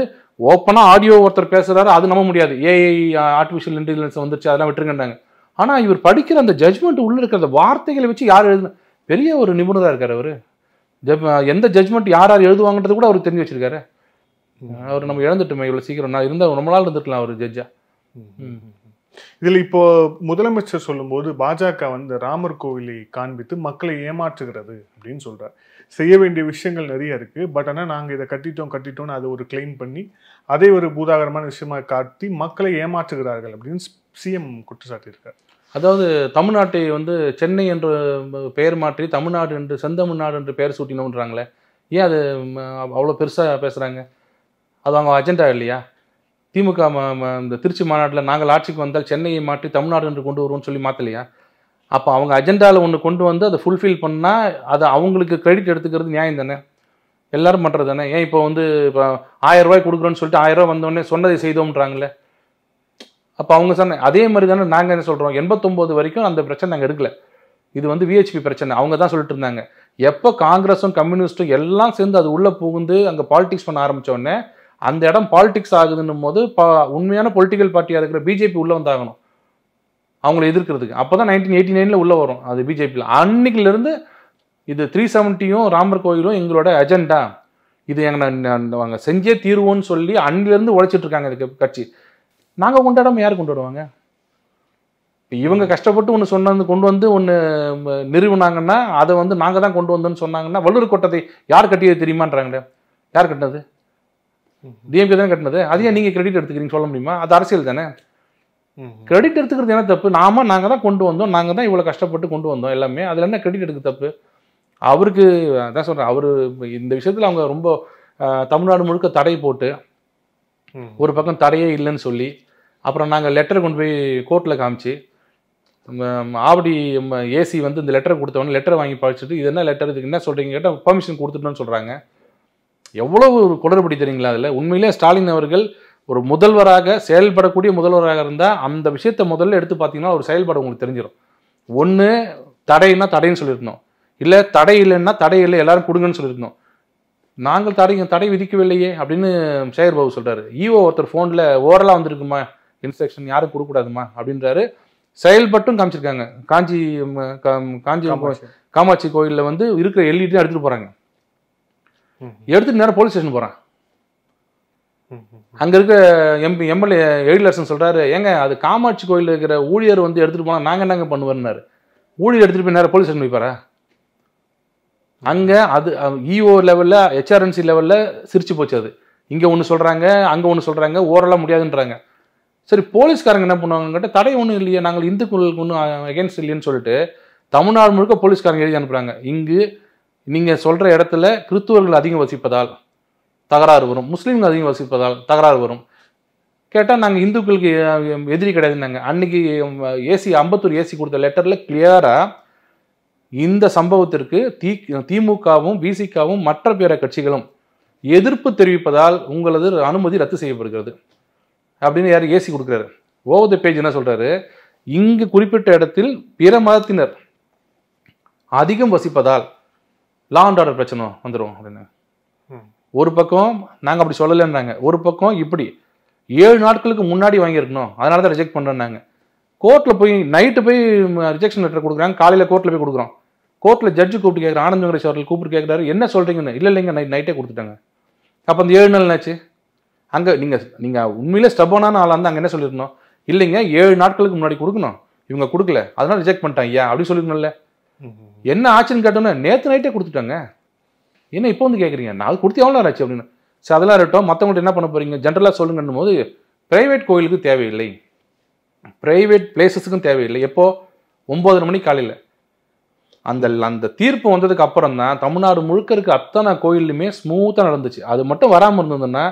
ஓப்பனாக ஆடியோ ஒருத்தர் பேசுகிறாரு அது நம்ப முடியாது. ஏஐ ஆர்டிஃபிஷியல் இன்டெலிஜென்ஸ் வந்துருச்சு அதெல்லாம் விட்டுருங்கன்றாங்க. ஆனால் இவர் படிக்கிற அந்த ஜட்ஜ்மெண்ட் உள்ளே இருக்கிற வார்த்தைகளை வச்சு யார் எழுதுன பெரிய ஒரு நிபுணராக இருக்கார் அவர். எந்த ஜட்ஜ்மெண்ட் யார் யார் எழுதுவாங்கன்றது கூட அவர் தெரிஞ்சு வச்சிருக்காரு. அவர் நம்ம இழந்துட்டோமே இவ்வளோ சீக்கிரம். நான் இருந்தால் ரொம்ப நாள் இருந்துருக்கலாம் அவர் ஜட்ஜா இதில் இப்போ முதலமைச்சர் சொல்லும்போது பாஜக வந்து ராமர் கோவிலை காண்பித்து மக்களை ஏமாற்றுகிறது அப்படின்னு சொல்றார். செய்ய வேண்டிய விஷயங்கள் நிறைய இருக்கு. பட் ஆனால் நாங்கள் இதை கட்டிட்டோம் கட்டிட்டோம்னு அதை ஒரு கிளைம் பண்ணி அதை ஒரு பூதாகரமான விஷயமா காட்டி மக்களை ஏமாற்றுகிறார்கள் அப்படின்னு சிஎம் குற்றச்சாட்டியிருக்கார். அதாவது தமிழ்நாட்டை வந்து சென்னை என்று பெயர் மாற்றி தமிழ்நாடு என்று செந்தமிழ்நாடு என்று பெயர் சூட்டினோன்றாங்களே ஏன் அது அவ்வளோ பெருசாக பேசுகிறாங்க அது அவங்க அஜெண்டா இல்லையா? திமுக ம- ம- இந்த திருச்சி மாநாட்டில் நாங்கள் ஆட்சிக்கு வந்தால் சென்னையை மாற்றி தமிழ்நாடு என்று கொண்டு வருவோம்னு சொல்லி மாற்றலையா அப்போ அவங்க அஜெண்டாவில் ஒன்று கொண்டு வந்து அதை ஃபுல்ஃபில் பண்ணால் அதை அவங்களுக்கு கிரெடிட் எடுத்துக்கிறது நியாயம் தானே? எல்லாரும் பண்ணுறது தானே ஏன் இப்போ வந்து இப்போ ஆயிரம் ரூபாய் கொடுக்குறோன்னு சொல்லிட்டு ஆயிரம் ரூபாய் வந்தோடனே சொன்னதை செய்தோம்ன்றாங்களே? அப்போ அவங்க சொன்ன அதே மாதிரி தானே நாங்கள் என்ன சொல்கிறோம் எண்பத்தொம்போது வரைக்கும் அந்த பிரச்சனை நாங்கள் எடுக்கல. இது வந்து விஹெச்பி பிரச்சனை. அவங்க தான் சொல்லிட்டு இருந்தாங்க. எப்போ காங்கிரஸும் கம்யூனிஸ்ட்டும் எல்லாம் சேர்ந்து அது உள்ளே புகுந்து அங்கே பாலிடிக்ஸ் பண்ண ஆரம்பித்தோடனே அந்த இடம் பாலிடிக்ஸ் ஆகுதுன்னும் போது பா உண்மையான பொலிட்டிக்கல் பார்ட்டியாக இருக்கிற பிஜேபி உள்ளே வந்தாகணும். அவங்கள எதிர்க்கிறதுக்கு. அப்போ தான் நைன்டீன் எயிட்டி நைனில் உள்ளே வரும். அது பிஜேபியில் அன்னைக்கிலிருந்து இது த்ரீ செவன்ட்டியும் ராமர் கோயிலும் எங்களோட அஜெண்டா இது எங்க நாங்க செஞ்சே தீர்வோம்னு சொல்லி அன்னிலிருந்து உழைச்சிட்டு இருக்காங்க இதுக்கு கட்சி. நாங்கள் கொண்டாடாம யார் கொண்டு வருவாங்க இப்ப இவங்க கஷ்டப்பட்டு ஒன்று சொன்னது கொண்டு வந்து ஒன்று நிறுவினாங்கன்னா அதை வந்து நாங்கள் தான் கொண்டு வந்தோம்னு சொன்னாங்கன்னா வள்ளுவர் கோட்டத்தை யார் கட்டியது தெரியுமான்றாங்களே? யார் கட்டினது? டிஎம்கே தானே கட்டினது? அதையே நீங்கள் கிரெடிட் எடுத்துக்கிறீங்க சொல்ல முடியுமா? அது அரசியல் தானே? கிரெடிட் எடுத்துக்கிறது என்ன தப்பு? நாம நாங்கள் தான் கொண்டு வந்தோம். நாங்கள் தான் இவ்வளோ கஷ்டப்பட்டு கொண்டு வந்தோம் எல்லாமே. அதில் என்ன கிரெடிட் எடுக்க தப்பு? அவருக்கு அதான் சொல்கிறேன் அவர் இந்த விஷயத்தில் அவங்க ரொம்ப தமிழ்நாடு முழுக்க தடை போட்டு ஒரு பக்கம் தடையே இல்லைன்னு சொல்லி அப்புறம் நாங்கள் லெட்டரை கொண்டு போய் கோர்ட்டில் காமிச்சு ஆவடி ஏசி வந்து இந்த லெட்டரை கொடுத்தவொடனே லெட்டரை வாங்கி படிச்சுட்டு இது என்ன லெட்டர் இதுக்கு என்ன சொல்கிறீங்க கேட்டால் பர்மிஷன் கொடுத்துட்டோன்னு சொல்கிறாங்க எவ்வளவு ஒரு குளறுபடி தெரியுங்களா அதில்? உண்மையிலே ஸ்டாலின் அவர்கள் ஒரு முதல்வராக செயல்படக்கூடிய முதல்வராக இருந்தால் அந்த விஷயத்தை முதல்ல எடுத்து பார்த்தீங்கன்னா ஒரு செயல்பாடு உங்களுக்கு தெரிஞ்சிடும் ஒன்று தடைன்னா தடைன்னு சொல்லியிருக்கணும் இல்லை தடை இல்லைன்னா தடை இல்லை எல்லாரும் கொடுங்கன்னு சொல்லியிருக்கணும் நாங்கள் தடை தடை விதிக்கவில்லையே அப்படின்னு சேகர் பாபு சொல்றாரு. ஈஓ ஒருத்தர் ஃபோனில் ஓரலாக வந்திருக்குமா? இன்ஸ்ட்ரக்ஷன் யாரும் கொடுக்கக்கூடாதுமா? அப்படின்றாரு. செயல்பட்டும் காமிச்சிருக்காங்க. காஞ்சி காஞ்சி காமாட்சி. கோயிலில் வந்து இருக்கிற எல்இடி எடுத்துட்டு போறாங்க. எடுத்துட்டு நேரம் போலீஸ் ஸ்டேஷன் போறான். அங்க இருக்க எம்பி எம்எல்ஏ எழிலரசன் சொல்றாரு ஏங்க அது காமாட்சி கோயில் இருக்கிற ஊழியர் வந்து எடுத்துட்டு போனா நாங்க என்னங்க பண்ணுவோம்னாரு. ஊழியர் எடுத்துட்டு போய் நேரம் போலீஸ் ஸ்டேஷன் வைப்பாரா அங்க அது இஓ லெவல்ல ஹெச்ஆர்என்சி லெவல்ல சிரிச்சு போச்சு அது. இங்க ஒன்று சொல்றாங்க அங்க ஒன்று சொல்றாங்க ஓரளவு முடியாதுன்றாங்க. சரி போலீஸ்காரங்க என்ன பண்ணுவாங்க கேட்டால் தடை ஒன்றும் இல்லையே நாங்கள் இந்துக்களுக்கு ஒன்றும் அகேன்ஸ்ட் இல்லைன்னு சொல்லிட்டு தமிழ்நாடு முழுக்க போலீஸ்காரங்க எழுதி அனுப்புறாங்க. இங்கு நீங்க சொல்ற இடத்துல கிறிஸ்துவர்கள் அதிகம் வசிப்பதால் தகராறு வரும். முஸ்லீம்கள் அதிகம் வசிப்பதால் தகராறு வரும். கேட்டால் நாங்கள் இந்துக்களுக்கு எதிரி கிடையாதுன்னாங்க அன்னைக்கு ஏசி அம்பத்தூர் ஏசி கொடுத்த லெட்டரில் கிளியராக இந்த சம்பவத்திற்கு தி திமுகவும் பிசிகவும் மற்ற பிற கட்சிகளும் எதிர்ப்பு தெரிவிப்பதால் உங்களது அனுமதி ரத்து செய்யப்படுகிறது. அப்படின்னு யார் ஏசி கொடுக்குறாரு. ஓவர் த பேஜ் என்ன சொல்கிறாரு இங்கு குறிப்பிட்ட இடத்தில் பிற மதத்தினர் அதிகம் வசிப்பதால் லா அண்ட் ஆர்டர் பிரச்சனை வந்துடும் அப்படின்னு. ஒரு பக்கம் நாங்கள் அப்படி சொல்லலைன்றாங்க. ஒரு பக்கம் இப்படி. ஏழு நாட்களுக்கு முன்னாடி வாங்கியிருக்கணும். அதனால தான் ரிஜெக்ட் பண்ணுறேன்னாங்க கோர்ட்டில் போய் நைட்டு போய் ரிஜெக்ஷன் லெட்டர் கொடுக்குறாங்க. காலையில் கோர்ட்டில் போய் கொடுக்குறோம். கோர்ட்டில் ஜட்ஜு கூப்பிட்டு கேட்குற ஆனந்த் வெங்கடேஷ் அவர்கள் கூப்பிட்டு கேட்குறாரு என்ன சொல்கிறீங்கன்னு இல்லை இல்லைங்க. நைட் நைட்டே கொடுத்துட்டாங்க. அப்போ அந்த ஏழு நாள் என்னாச்சு? அங்கே நீங்கள் நீங்கள் உண்மையிலே ஸ்டபோனான ஆளாக இருந்தால் அங்கே என்ன சொல்லியிருக்கணும் இல்லைங்க. ஏழு நாட்களுக்கு முன்னாடி கொடுக்கணும். இவங்க கொடுக்கல. அதனால ரிஜெக்ட் பண்ணிட்டாங்க. ஐயா அப்படின்னு சொல்லிருக்கணும்ல. என்ன ஆச்சுன்னு கேட்டோன்னே நேற்று நைட்டே கொடுத்துட்டாங்க. என்ன இப்போ வந்து கேட்குறீங்க நான் அது கொடுத்து எவ்வளோ நேரம் ஆச்சு அப்படின்னு. சரி அதெல்லாம் இருக்கட்டும். மற்றவங்கள்ட்ட என்ன பண்ண போறீங்க? ஜென்ரலாக சொல்லுங்கன்னும் போது ப்ரைவேட் கோயிலுக்கு தேவையில்லை. ப்ரைவேட் பிளேசஸுக்கும் தேவையில்லை. எப்போ? ஒம்பதரை மணி காலையில். அந்த அந்த தீர்ப்பு வந்ததுக்கு அப்புறம் தான் தமிழ்நாடு முழுக்க இருக்க அத்தனை கோயிலுமே ஸ்மூத்தாக நடந்துச்சு. அது மட்டும் வராமல் இருந்ததுன்னா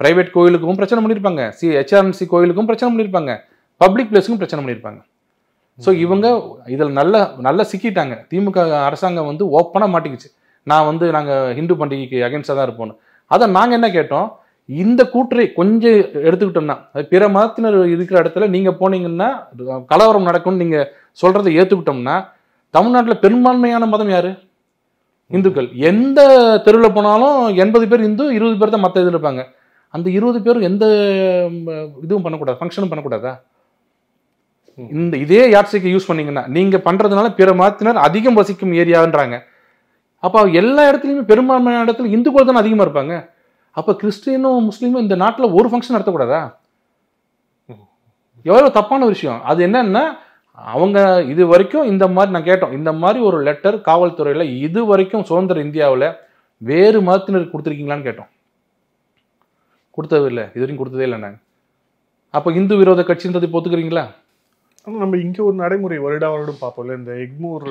ப்ரைவேட் கோயிலுக்கும் பிரச்சனை பண்ணியிருப்பாங்க சி ஹெச்ஆர்என்சி கோயிலுக்கும் பிரச்சனை பண்ணியிருப்பாங்க பப்ளிக் பிளேஸுக்கும் பிரச்சனை பண்ணியிருப்பாங்க ஸோ இவங்க இதில் நல்ல நல்லா சிக்கிட்டாங்க. திமுக அரசாங்கம் வந்து ஓப்பனாக மாட்டிக்கிச்சு. நான் வந்து நாங்கள் ஹிந்து பண்டிகைக்கு அகேன்ஸ்டாக தான் இருப்போம்னு. அதை நாங்கள் என்ன கேட்டோம்? இந்த கூற்றை கொஞ்சம் எடுத்துக்கிட்டோம்னா பிற மதத்தினர் இருக்கிற இடத்துல நீங்கள் போனீங்கன்னா கலவரம் நடக்கும்னு நீங்கள் சொல்கிறத ஏற்றுக்கிட்டோம்னா தமிழ்நாட்டில் பெரும்பான்மையான மதம் யாரு? இந்துக்கள். எந்த தெருவில் போனாலும் எண்பது பேர் இந்து இருபது பேர் தான் மற்ற இதில் இருப்பாங்க. அந்த இருபது பேரும் எந்த இதுவும் பண்ணக்கூடாது? ஃபங்க்ஷனும் பண்ணக்கூடாதா? இந்த இதே யாட்சிக்கு யூஸ் பண்ணீங்கன்னா நீங்க பண்றதுனால பிற மதத்தினர் அதிகம் வசிக்கும் ஏரியான்றாங்க அப்போ எல்லா இடத்துலையுமே பெரும்பான்மையான இடத்துல இந்துக்கள் தானே அதிகமா இருப்பாங்க. அப்ப கிறிஸ்டியனும் முஸ்லீமும் இந்த நாட்டுல ஒரு ஃபங்க்ஷன் நடத்தக்கூடாதா? எவ்வளவு தப்பான விஷயம். அது என்னன்னா அவங்க இது வரைக்கும் இந்த மாதிரி நான் கேட்டோம். இந்த மாதிரி ஒரு லெட்டர் காவல்துறையில இது வரைக்கும் சுதந்திர இந்தியாவுல வேறு மதத்தினருக்கு கொடுத்துருக்கீங்களான்னு கேட்டோம். கொடுத்தது இல்லை. இது வரைக்கும் கொடுத்ததே இல்லை நாங்கள் அப்போ இந்து விரோத கட்சின்றது இப்போ ஒத்துக்கிறீங்களா நம்ம இங்க ஒரு நடைமுறை வருடா வருடம் பார்ப்போம்ல. இந்த எக்மூர்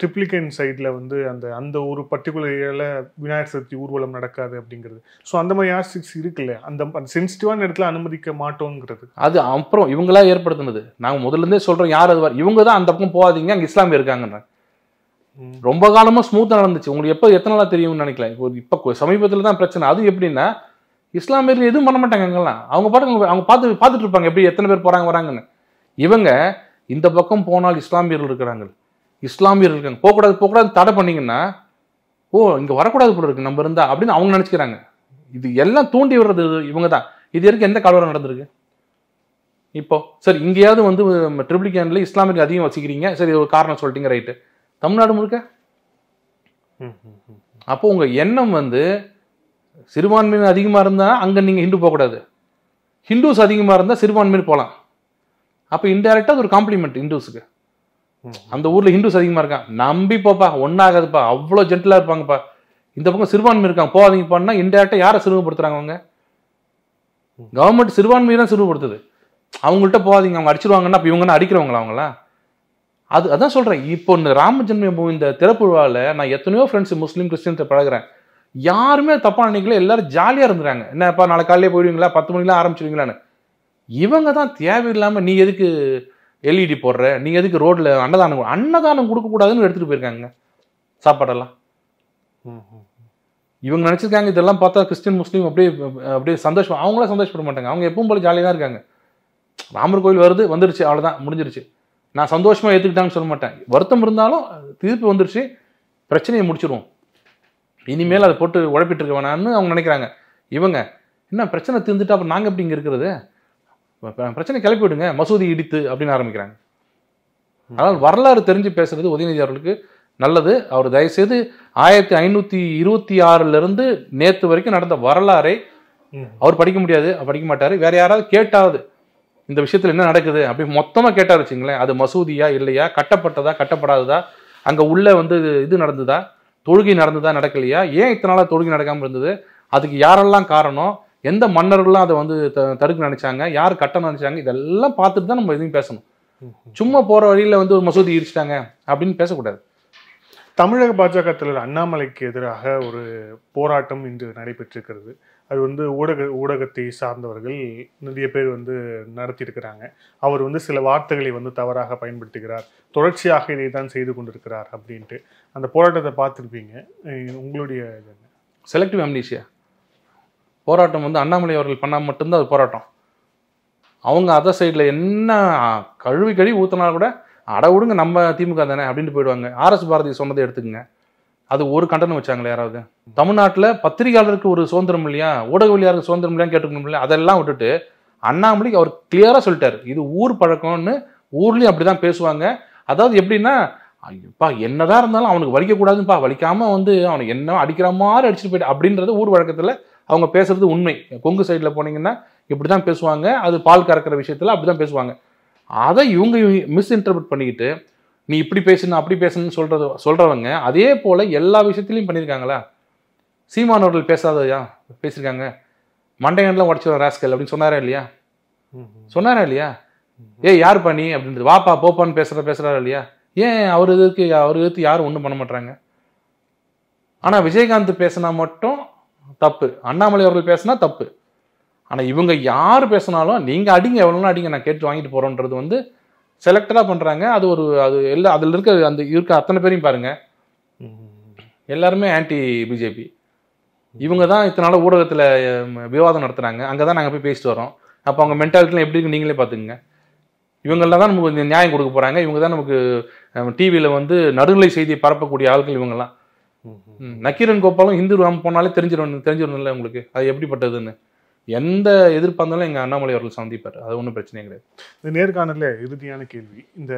ட்ரிப்ளிகன் சைடில் வந்து அந்த அந்த ஒரு பர்டிகுலர் ஏரியாவில் விநாயகர் சதுர்த்தி ஊர்வலம் நடக்காது அப்படிங்கிறது. ஸோ அந்த மாதிரி யாஸ்டிக்ஸ் இருக்குல்ல அந்த சென்சிட்டிவான இடத்துல அனுமதிக்க மாட்டோங்கிறது. அது அப்புறம் இவங்களா ஏற்படுத்தினது. நாங்கள் முதல்ல இருந்தே சொல்றோம் யார் அது இவங்க தான் அந்த பக்கம் போகாதீங்க அங்கே இஸ்லாமிய இருக்காங்கன்றாங்க. ரொம்ப காலமா ஸ்மூத்தாக நடந்துச்சு. உங்களுக்கு எப்போ எத்தனை நாளா தெரியும்னு நினைக்கல. இப்போ இப்போ சமீபத்தில் தான் பிரச்சனை. அது எப்படின்னா இஸ்லாமியர்கள் எதுவும் பண்ண மாட்டாங்க அங்கெல்லாம். அவங்க பாட்டுக்கு அவங்க பார்த்து பார்த்துட்டு இருப்பாங்க எப்படி எத்தனை பேர் போறாங்க வராங்கன்னு. இவங்க இந்த பக்கம் போனால் இஸ்லாமியர்கள் இருக்கிறாங்க. இஸ்லாமியர்கள் இருக்காங்க போகக்கூடாது போகக்கூடாது தடை பண்ணிங்கன்னா ஓ இங்கே வரக்கூடாது போல இருக்கு நம்ம இருந்தா அப்படின்னு அவங்க நினச்சிக்கிறாங்க. இது எல்லாம் தூண்டி விடுறது இவங்க தான். இது வரைக்கும் எந்த கலவரம் நடந்திருக்கு? இப்போ சரி இங்கேயாவது வந்து ட்ரிபிளிகேன்ல e இஸ்லாமியர்கள் அதிகம் வச்சுக்கிறீங்க சரி ஒரு காரணம் சொல்லிட்டீங்க ரைட்டு. தமிழ்நாடு முழுக்க? ம், ம், அப்போ உங்கள் எண்ணம் வந்து சிறுபான்மையினர் அதிகமாக இருந்தால் அங்கே நீங்கள் ஹிந்து போகக்கூடாது. ஹிந்துஸ் அதிகமாக இருந்தால் சிறுபான்மையினர் போகலாம் அப்போ இன்டெரக்டா அது ஒரு காம்ப்ளிமெண்ட் ஹிந்துஸுக்கு அந்த ஊர்ல ஹிந்துஸ் அதிகமா இருக்கான் நம்பி போப்பா ஒன்னாகாதுப்பா அவ்வளோ ஜென்டலா இருப்பாங்கப்பா. இந்த பக்கம் சிறுபான்மை இருக்காங்க. போகாதீங்க. பண்ணா இன்டெரக்டா யாரை சிறுமப்படுத்துறாங்க அவங்க? கவர்மெண்ட் சிறுபான்மையை தான் சிறுமப்படுத்துது அவங்கள்ட்ட போகாதீங்க. அவங்க அடிச்சிருவாங்கன்னா அப்போ இவங்கன்னா அடிக்கிறவங்களா அவங்களா? அது அதான் சொல்றேன். இப்போ இந்த ராம ஜென்ம பூமி இந்த திறப்பு விழாவில் நான் எத்தனையோ ஃப்ரெண்ட்ஸ் முஸ்லீம் கிறிஸ்டின்ஸை பழகிறேன். யாருமே தப்பாக நினைக்கல. எல்லாரும் ஜாலியா இருந்துறாங்க. என்னப்பா நாளை காலையிலே போயிடுவீங்களா? பத்து மணிக்கெலாம் ஆரம்பிச்சிருவீங்களான்னு. இவங்க தான் தேவையில்லாம நீ எதுக்கு எல்இடி போடுற நீ எதுக்கு ரோட்ல அன்னதானம் அன்னதானம் கொடுக்க கூடாதுன்னு எடுத்துட்டு போயிருக்காங்க. சாப்பாடெல்லாம். இவங்க நினைச்சிருக்காங்க இதெல்லாம் பார்த்தா கிறிஸ்டின் முஸ்லீம் அப்படியே அப்படியே சந்தோஷம் அவங்களாம் சந்தோஷப்பட மாட்டாங்க. அவங்க எப்பவும் போல ஜாலியாக தான் இருக்காங்க. ராமர் கோயில் வருது வந்துருச்சு அவ்வளவுதான் முடிஞ்சிருச்சு. நான் சந்தோஷமா ஏத்துக்கிட்டாங்கன்னு சொல்ல மாட்டேன். வருத்தம் இருந்தாலும் தீர்ப்பு வந்துருச்சு பிரச்சனையை முடிச்சிருவோம். இனிமேல் அதை போட்டு உழைப்பிட்டு இருக்க வேணாம்னு அவங்க நினைக்கிறாங்க. இவங்க என்ன பிரச்சனை தீர்ந்துட்டு அப்புறம் நாங்க எப்படி இங்க இருக்கிறது? பிரச்சனை கிளப்பி விடுங்க மசூதி இடித்து அப்படின்னு ஆரம்பிக்கிறாங்க. அதனால் வரலாறு தெரிஞ்சு பேசுறது உதயநிதி அவர்களுக்கு நல்லது. அவர் தயவுசெய்து ஆயிரத்தி ஐநூத்தி இருபத்தி ஆறுல இருந்து நேத்து வரைக்கும் நடந்த வரலாறை. அவர் படிக்க முடியாது படிக்க மாட்டாரு. வேற யாராவது கேட்டாவது இந்த விஷயத்துல என்ன நடக்குது அப்படி மொத்தமா கேட்டாரு வச்சுங்களேன் அது மசூதியா இல்லையா? கட்டப்பட்டதா? கட்டப்படாததா? அங்க உள்ள வந்து இது நடந்ததா? தொழுகை நடந்ததா? நடக்கலையா? ஏன் இத்தனை நாளா தொழுகை நடக்காம இருந்தது? அதுக்கு யாரெல்லாம் காரணம்? எந்த மன்னர்கள்லாம் அதை வந்து த- தடுக்க நினைச்சாங்க யார் கட்ட நினைச்சாங்க இதெல்லாம் பார்த்துட்டு தான் நம்ம எதையும் பேசணும். சும்மா போற வழியில வந்து ஒரு மசூதி இடிச்சிட்டாங்க அப்படின்னு பேசக்கூடாது. தமிழக பாஜக தலைவர் அண்ணாமலைக்கு எதிராக ஒரு போராட்டம் இன்று நடைபெற்றிருக்கிறது. அது வந்து ஊடக ஊடகத்தை சார்ந்தவர்கள் நிறைய பேர் வந்து நடத்தியிருக்கிறாங்க. அவர் வந்து சில வார்த்தைகளை வந்து தவறாக பயன்படுத்துகிறார். தொடர்ச்சியாக இதை தான் செய்து கொண்டிருக்கிறார் அப்படின்ட்டு. அந்த போராட்டத்தை பார்த்துருப்பீங்க. உங்களுடைய? செலக்டிவ் அம்னீஷியா போராட்டம் வந்து அண்ணாமலை அவர்கள் பண்ணால் மட்டும்தான் அது போராட்டம். அவங்க அதர் சைடில் என்ன கழுவி கழுவி ஊற்றினா கூட அட விடுங்க நம்ம திமுக தானே அப்படின்ட்டு போயிடுவாங்க. ஆர்எஸ் பாரதி சொன்னதை எடுத்துக்கங்க. அது ஒரு கண்டனம் வச்சாங்களே யாராவது. தமிழ்நாட்டில் பத்திரிகையாளருக்கு ஒரு சுதந்திரம் இல்லையா? ஊடகவியலாளருக்கு சுதந்திரம் இல்லையான்னு கேட்டுக்கணும் இல்லையா? அதெல்லாம் விட்டுட்டு அண்ணாமலைக்கு அவர் கிளியராக சொல்லிட்டார். இது ஊர் பழக்கம்னு ஊர்லேயும் அப்படிதான் பேசுவாங்க. அதாவது எப்படின்னா ஐயோப்பா என்னதான் இருந்தாலும் அவனுக்கு வலிக்கக்கூடாதுப்பா. வலிக்காமல் வந்து அவனுக்கு என்ன அடிக்கிற மாதிரி அடிச்சுட்டு போயிட்டு அப்படின்றது ஊர் வழக்கத்தில் அவங்க பேசுறது உண்மை. கொங்கு சைடில் போனீங்கன்னா இப்படி தான் பேசுவாங்க. அது பால் கறக்கிற விஷயத்தில் அப்படி தான் பேசுவாங்க. அதை இவங்க மிஸ் இன்டர்பிரட் பண்ணிக்கிட்டு நீ இப்படி பேசணும் அப்படி பேசணும்னு சொல்றது சொல்றவங்க அதே போல எல்லா விஷயத்திலையும் பண்ணியிருக்காங்களா? சீமானவர்கள் பேசாதயா? பேசியிருக்காங்க. மண்டையன்லாம் உடச்சிடும் ராஸ்கல் அப்படின்னு சொன்னாரா இல்லையா. சொன்னாரா இல்லையா? ஏய் யார் பண்ணி அப்படின்றது. வாப்பா போப்பான்னு பேசுற பேசுறாரா இல்லையா? ஏன் அவர் இதுக்கு அவர் எதிர்த்து யாரும் ஒன்றும் பண்ண மாட்டாங்க ஆனா விஜயகாந்த் பேசினா மட்டும் தப்பு. அண்ணாமலை அவர்கள் பேசினா தப்பு. ஆனால் இவங்க யார் பேசினாலும் நீங்கள் அடிங்க எவ்வளோனா அடிங்க நான் கேட்டு வாங்கிட்டு போகிறோன்றது வந்து செலக்டடாக பண்ணுறாங்க அது ஒரு அது எல்லா அதில் இருக்க அந்த இருக்க அத்தனை பேரையும் பாருங்கள் எல்லாருமே ஆன்டி பிஜேபி இவங்க தான் இத்தனை நாள் ஊடகத்தில் விவாதம் நடத்துகிறாங்க அங்கே தான் நாங்கள் போய் பேசிட்டு வரோம். அப்போ அவங்க மென்டாலிட்டிலாம் எப்படி இருக்கு நீங்களே பார்த்துக்குங்க. இவங்கெல்லாம் தான் நமக்கு நியாயம் கொடுக்க போகிறாங்க இவங்க தான் நமக்கு டிவியில் வந்து நடுநிலை செய்தியை பரப்பக்கூடிய ஆட்கள் இவங்கெல்லாம். நக்கீரன் கோபாலும் இந்து ராம் போனாலே தெரிஞ்சிடும் இல்லை உங்களுக்கு? அது எப்படிப்பட்டதுன்னு? எந்த எதிர்பார்த்தாலும் எங்கள் அண்ணாமலை அவர்கள் சந்திப்பார். அது ஒன்றும் பிரச்சனையே கிடையாது. இந்த நேர்காணல இறுதியான கேள்வி. இந்த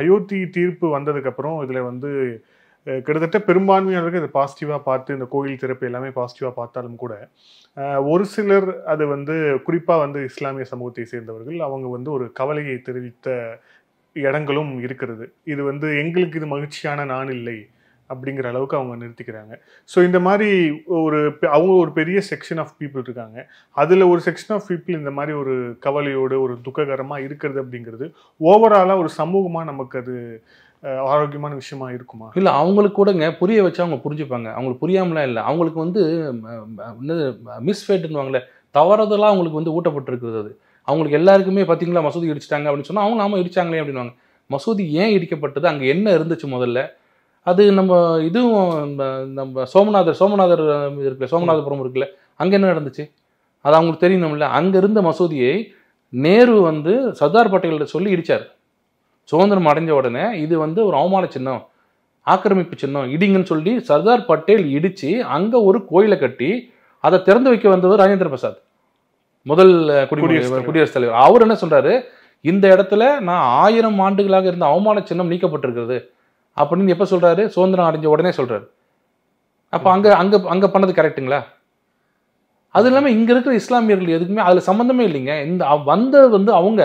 அயோத்தி தீர்ப்பு வந்ததுக்கப்புறம் இதில் வந்து கிட்டத்தட்ட பெரும்பான்மையானவர்கள் இதை பாசிட்டிவாக பார்த்து இந்த கோயில் திறப்பு எல்லாமே பாசிட்டிவாக பார்த்தாலும் கூட ஒரு சிலர் அது வந்து குறிப்பாக வந்து இஸ்லாமிய சமூகத்தை சேர்ந்தவர்கள் அவங்க வந்து ஒரு கவலையை தெரிவித்த இடங்களும் இருக்கிறது. இது வந்து எங்களுக்கு இது மகிழ்ச்சியான நான் இல்லை. அப்படிங்கிற அளவுக்கு அவங்க நிறுத்திக்கிறாங்க. ஸோ இந்த மாதிரி ஒரு பெ- அவங்க ஒரு பெரிய செக்ஷன் ஆஃப் பீப்புள் இருக்காங்க. அதில் ஒரு செக்ஷன் ஆஃப் பீப்புள் இந்த மாதிரி ஒரு கவலையோடு ஒரு துக்ககரமாக இருக்கிறது அப்படிங்கிறது ஓவராலாக ஒரு சமூகமாக நமக்கு அது ஆரோக்கியமான விஷயமா இருக்குமா? இல்லை அவங்களுக்கு கூடங்க புரிய வச்சா அவங்க புரிஞ்சுப்பாங்க. அவங்களுக்கு புரியாமலாம் இல்லை. அவங்களுக்கு வந்து மிஸ்ஃபேட்டுன்னுவாங்களே தவறுதலாக அவங்களுக்கு வந்து ஊட்டப்பட்டிருக்குது அது. அவங்களுக்கு எல்லாருக்குமே பார்த்தீங்களா மசூதி இடிச்சிட்டாங்க அப்படின்னு சொன்னால் அவங்க நாம இடிச்சாங்களே அப்படின்னுவாங்க. மசூதி ஏன் இடிக்கப்பட்டது? அங்கே என்ன இருந்துச்சு முதல்ல? அது நம்ம இதுவும் நம்ம- சோமநாதர் சோமநாதர் இருக்குல்ல சோமநாதபுரம் இருக்குல்ல அங்கே என்ன நடந்துச்சு? அது அவங்களுக்கு தெரியணும்ல. அங்கே இருந்த மசூதியை நேரு வந்து சர்தார் பட்டேல்கிட்ட சொல்லி இடிச்சார். சுதந்திரம் அடைஞ்ச உடனே இது வந்து ஒரு அவமான சின்னம் ஆக்கிரமிப்பு சின்னம் இடிங்கன்னு சொல்லி சர்தார் பட்டேல் இடிச்சு அங்க ஒரு கோயிலை கட்டி அதை திறந்து வைக்க வந்தவர் ராஜேந்திர பிரசாத். முதல் குடிமகன் குடியரசுத் தலைவர். அவர் என்ன சொல்றாரு? இந்த இடத்துல நான் ஆயிரம் ஆண்டுகளாக இருந்த அவமான சின்னம் நீக்கப்பட்டிருக்கிறது. அப்படின்னு எப்போ சொல்கிறாரு சுதந்திரம் அடைஞ்ச உடனே சொல்கிறாரு அப்போ அங்கே அங்கே அங்கே பண்ணது கரெக்ட்டுங்களா அது இல்லாமல் இங்கே இருக்கிற இஸ்லாமியர்கள் எதுக்குமே அதில் சம்மந்தமே இல்லைங்க. இந்த வந்தது வந்து அவங்க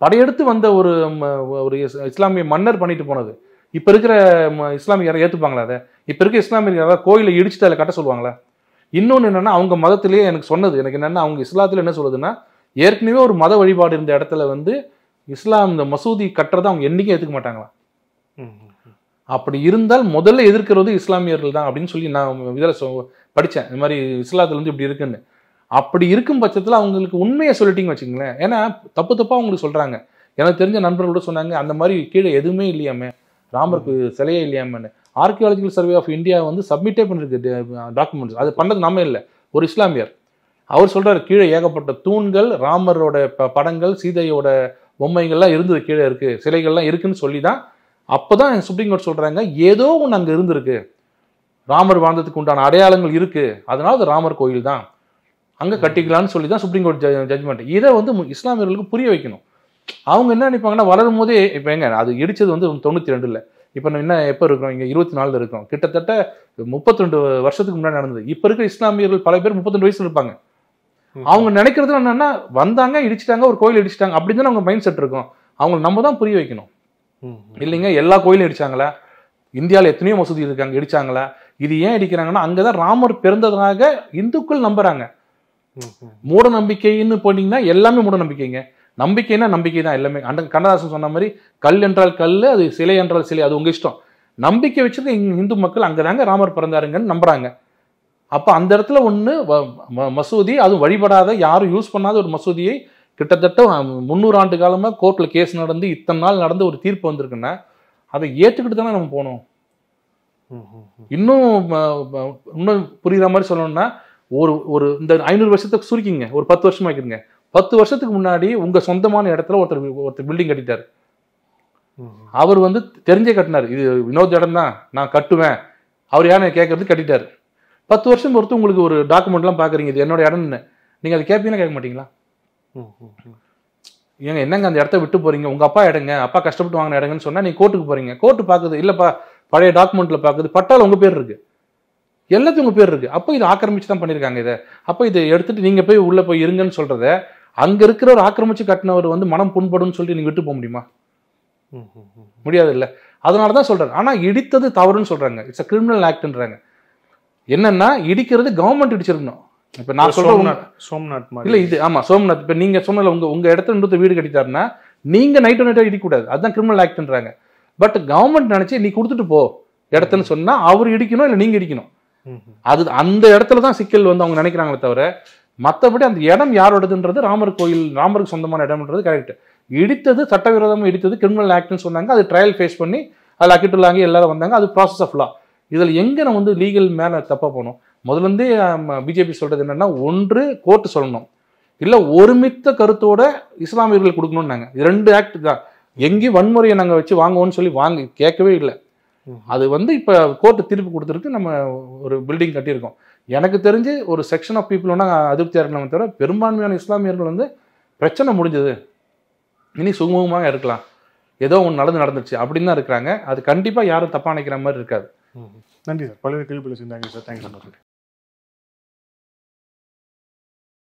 படையெடுத்து வந்த ஒரு ம, ஒரு இஸ்- இஸ்லாமிய மன்னர் பண்ணிட்டு போனது. இப்போ இருக்கிற ம, இஸ்லாமியரை ஏற்றுப்பாங்களா அதை? இப்போ இருக்கிற இஸ்லாமியர் யாராவது கோயிலை இடிச்சுட்டு அதில் கட்ட சொல்லுவாங்களா? இன்னொன்று என்னென்னா அவங்க மதத்திலேயே எனக்கு சொன்னது எனக்கு என்னென்னா அவங்க இஸ்லாத்தில் என்ன சொல்லுதுன்னா ஏற்கனவே ஒரு மத வழிபாடு இருந்த இடத்துல வந்து இஸ்லாம் இந்த மசூதி கட்டுறதை அவங்க என்றைக்கும் ஏற்றுக்க மாட்டாங்களா ம். அப்படி இருந்தால் முதல்ல எதிர்க்கிறது இஸ்லாமியர்கள் தான் அப்படின்னு சொல்லி நான் இதில் படித்தேன் இந்த மாதிரி இஸ்லாத்துல வந்து இப்படி இருக்குன்னு. அப்படி இருக்கும் பட்சத்தில் அவங்களுக்கு உண்மையை சொல்லிட்டீங்கன்னு வச்சுங்களேன் ஏன்னா தப்பு தப்பாக அவங்களுக்கு சொல்கிறாங்க எனக்கு தெரிஞ்ச நண்பர்களோட சொன்னாங்க அந்த மாதிரி கீழே எதுவுமே இல்லையாமே ராமருக்கு சிலையே இல்லையாமேன்னு. ஆர்கியாலஜிக்கல் சர்வே ஆஃப் இந்தியா வந்து சப்மிட்டே பண்ணிருக்கு டாக்குமெண்ட்ஸ் அது பண்ணது நம்ம இல்லை. ஒரு இஸ்லாமியர். அவர் சொல்கிறார் கீழே ஏகப்பட்ட தூண்கள் ராமரோட ப- படங்கள் சீதையோட பொம்மைகள்லாம் இருந்தது கீழே இருக்குது சிலைகள்லாம் இருக்குன்னு சொல்லி தான் அப்பதான் சுப்ரீம் கோர்ட் சொல்றாங்க ஏதோ ஒன்று அங்க இருந்திருக்கு. ராமர் வாழ்ந்ததுக்கு உண்டான அடையாளங்கள் இருக்கு. அதனால அது ராமர் கோயில் தான். அங்க கட்டிக்கலாம்னு சொல்லி தான் சுப்ரீம் கோர்ட் ஜட்ஜ்மெண்ட் இதை வந்து இஸ்லாமியர்களுக்கு புரிய வைக்கணும். அவங்க என்ன நினைப்பாங்கன்னா வளரும் போதே இப்போ எங்க அது இடிச்சது வந்து தொண்ணூத்தி ரெண்டுல இப்போ நம்ம என்ன எப்போ இருக்கிறோம்? இங்க இருபத்தி நாலுல இருக்கோம். கிட்டத்தட்ட முப்பத்தி ரெண்டு வருஷத்துக்கு முன்னாடி நடந்தது. இப்போ இருக்கிற இஸ்லாமியர்கள் பல பேர் முப்பத்தி வயசுல இருப்பாங்க. அவங்க நினைக்கிறது என்னன்னா வந்தாங்க இடிச்சிட்டாங்க ஒரு கோயில் இடிச்சிட்டாங்க அப்படின்னு தான் அவங்க மைண்ட் செட் இருக்கும். அவங்களை நம்ம தான் புரிய வைக்கணும். இல்லைங்க எல்லா கோயிலும் இடிச்சாங்களா. இந்தியாவில் எத்தனையோ மசூதி இருக்காங்க இடிச்சாங்களா. இது ஏன் இடிக்கிறாங்கன்னா அங்கதான் ராமர் பிறந்ததாக இந்துக்கள் நம்புறாங்க. மூட நம்பிக்கைன்னு போனீங்கன்னா எல்லாமே மூட நம்பிக்கைங்க. நம்பிக்கைனா நம்பிக்கை தான் எல்லாமே. அந்த கண்ணதாசன் சொன்ன மாதிரி கல் என்றால் கல் அது சிலை என்றால் சிலை அது உங்க இஷ்டம். நம்பிக்கை வச்சிருக்க இங்க இந்து மக்கள் அங்கதாங்க ராமர் பிறந்தாருங்கன்னு நம்புறாங்க. அப்ப அந்த இடத்துல ம- மசூதி அது வழிபடாத யாரும் யூஸ் பண்ணாத ஒரு மசூதியை கிட்டத்தட்ட முந்நூறு ஆண்டு காலமாக கோர்ட்டில் கேஸ் நடந்து இத்தனை நாள் நடந்து ஒரு தீர்ப்பு வந்திருக்குன்னா அதை ஏற்றுக்கிட்டு தானே நம்ம போகணும் இன்னும் இன்னும் புரிகிற மாதிரி சொல்லணும்னா ஒரு ஒரு இந்த ஐநூறு வருஷத்துக்கு சுருக்கிங்க. ஒரு பத்து வருஷமா வைக்கிறீங்க பத்து வருஷத்துக்கு முன்னாடி உங்கள் சொந்தமான இடத்துல ஒருத்தர் ஒருத்தர் பில்டிங் கட்டிட்டார். அவர் வந்து தெரிஞ்சே கட்டினார். இது வினோத் இடம் தான் நான் கட்டுவேன். அவர் யானை கேட்கறது கட்டிட்டார். பத்து வருஷம் பொறுத்து உங்களுக்கு ஒரு டாக்குமெண்ட்லாம் பார்க்குறீங்க. இது என்னோட இடம்னு. நீங்கள் அதை கேட்பீங்கன்னா கேட்க மாட்டீங்களா? ஏங்க என்னங்க அந்த இடத்த விட்டு போறீங்க? உங்க அப்பா இடங்க அப்பா கஷ்டப்பட்டு வாங்கின இடங்கன்னு சொன்னா நீ கோர்ட்டுக்கு போறீங்க. கோர்ட்டு பாக்குது இல்லப்பா பழைய டாக்குமெண்ட்ல பாக்குது பட்டால உங்க பேர் இருக்கு. எல்லாத்தையும் உங்க பேர் இருக்கு. அப்போ இது ஆக்கிரமிச்சு தான் பண்ணிருக்காங்க இதை. அப்போ இதை எடுத்துட்டு நீங்க போய் உள்ள போய் இருங்கன்னு சொல்றத அங்க இருக்கிற ஒரு ஆக்கிரமிச்சு கட்டினவர் வந்து மனம் புண்படும்னு சொல்லி நீங்க விட்டு போக முடியுமா? முடியாது இல்ல அதனால தான் சொல்றாங்க ஆனா இடித்தது தவறுன்னு சொல்றாங்க. இட்ஸ் அ கிரிமினல் ஆக்ட்ன்றாங்க என்னன்னா இடிக்கிறது கவர்மெண்ட் இடிச்சிருக்கணும். இப்ப நான் உங்க- சோம்நாத் மாதிரி. இல்ல இது ஆமா சோம்நாத். இப்ப நீங்க சொன்னல உங்க உங்க இடத்துல இன்னொருத்த வீடு கட்டிட்டாருன்னா நீங்க நைட்டு நைட்டா இடிக்கக்கூடாது அதுதான் கிரிமினல் ஆக்ட்ன்றாங்க பட் கவர்மெண்ட் நினைச்சு நீ கொடுத்துட்டு போ. இடத்துன்னு சொன்னா அவர் இடிக்கணும் இல்ல நீங்க இடிக்கணும். அது அந்த இடத்துல தான் சிக்கல் வந்து அவங்க நினைக்கிறாங்களே தவிர மத்தபடி அந்த இடம் யாரோடதுன்றது ராமர் கோயில் ராமருக்கு சொந்தமான இடம்ன்றது கரெக்ட் இடித்தது சட்டவிரோதமா இடித்தது கிரிமினல் ஆக்ட்னு சொன்னாங்க. அது ட்ரையல் ஃபேஸ் பண்ணி அதில் அக்கிட்டுள்ளாங்க எல்லாரும் வந்தாங்க. அது ப்ராசஸ் ஆஃப் லா இதில் எங்கே நம்ம வந்து லீகல் மேலே தப்பாக போனோம்? முதல்ல இருந்தே பிஜேபி சொல்றது என்னன்னா ஒன்று கோர்ட்டு சொல்லணும். இல்லை ஒருமித்த கருத்தோட இஸ்லாமியர்கள் கொடுக்கணும்னாங்க. ரெண்டு ஆக்ட் தான். எங்கேயும் வன்முறையை நாங்கள் வச்சு வாங்குவோம்னு சொல்லி வாங்க கேட்கவே இல்லை. அது வந்து இப்போ கோர்ட்டு தீர்ப்பு கொடுத்துருக்கு நம்ம ஒரு பில்டிங் கட்டியிருக்கோம். எனக்கு தெரிஞ்சு ஒரு செக்ஷன் ஆஃப் பீப்புள் வேணால் அதிருப்தியாக இருக்கலாமே தவிர பெரும்பான்மையான இஸ்லாமியர்கள் வந்து பிரச்சனை முடிஞ்சது. இனி சுமூகமாக இருக்கலாம். ஏதோ ஒன்று நடந்து நடந்துச்சு அப்படின்னு தான் இருக்கிறாங்க. அது கண்டிப்பாக யாரும் தப்பாக நினைக்கிற மாதிரி இருக்காது. நன்றி சார். பல்வேறு கேள்விகளை செஞ்சாங்க சார். Thank you so much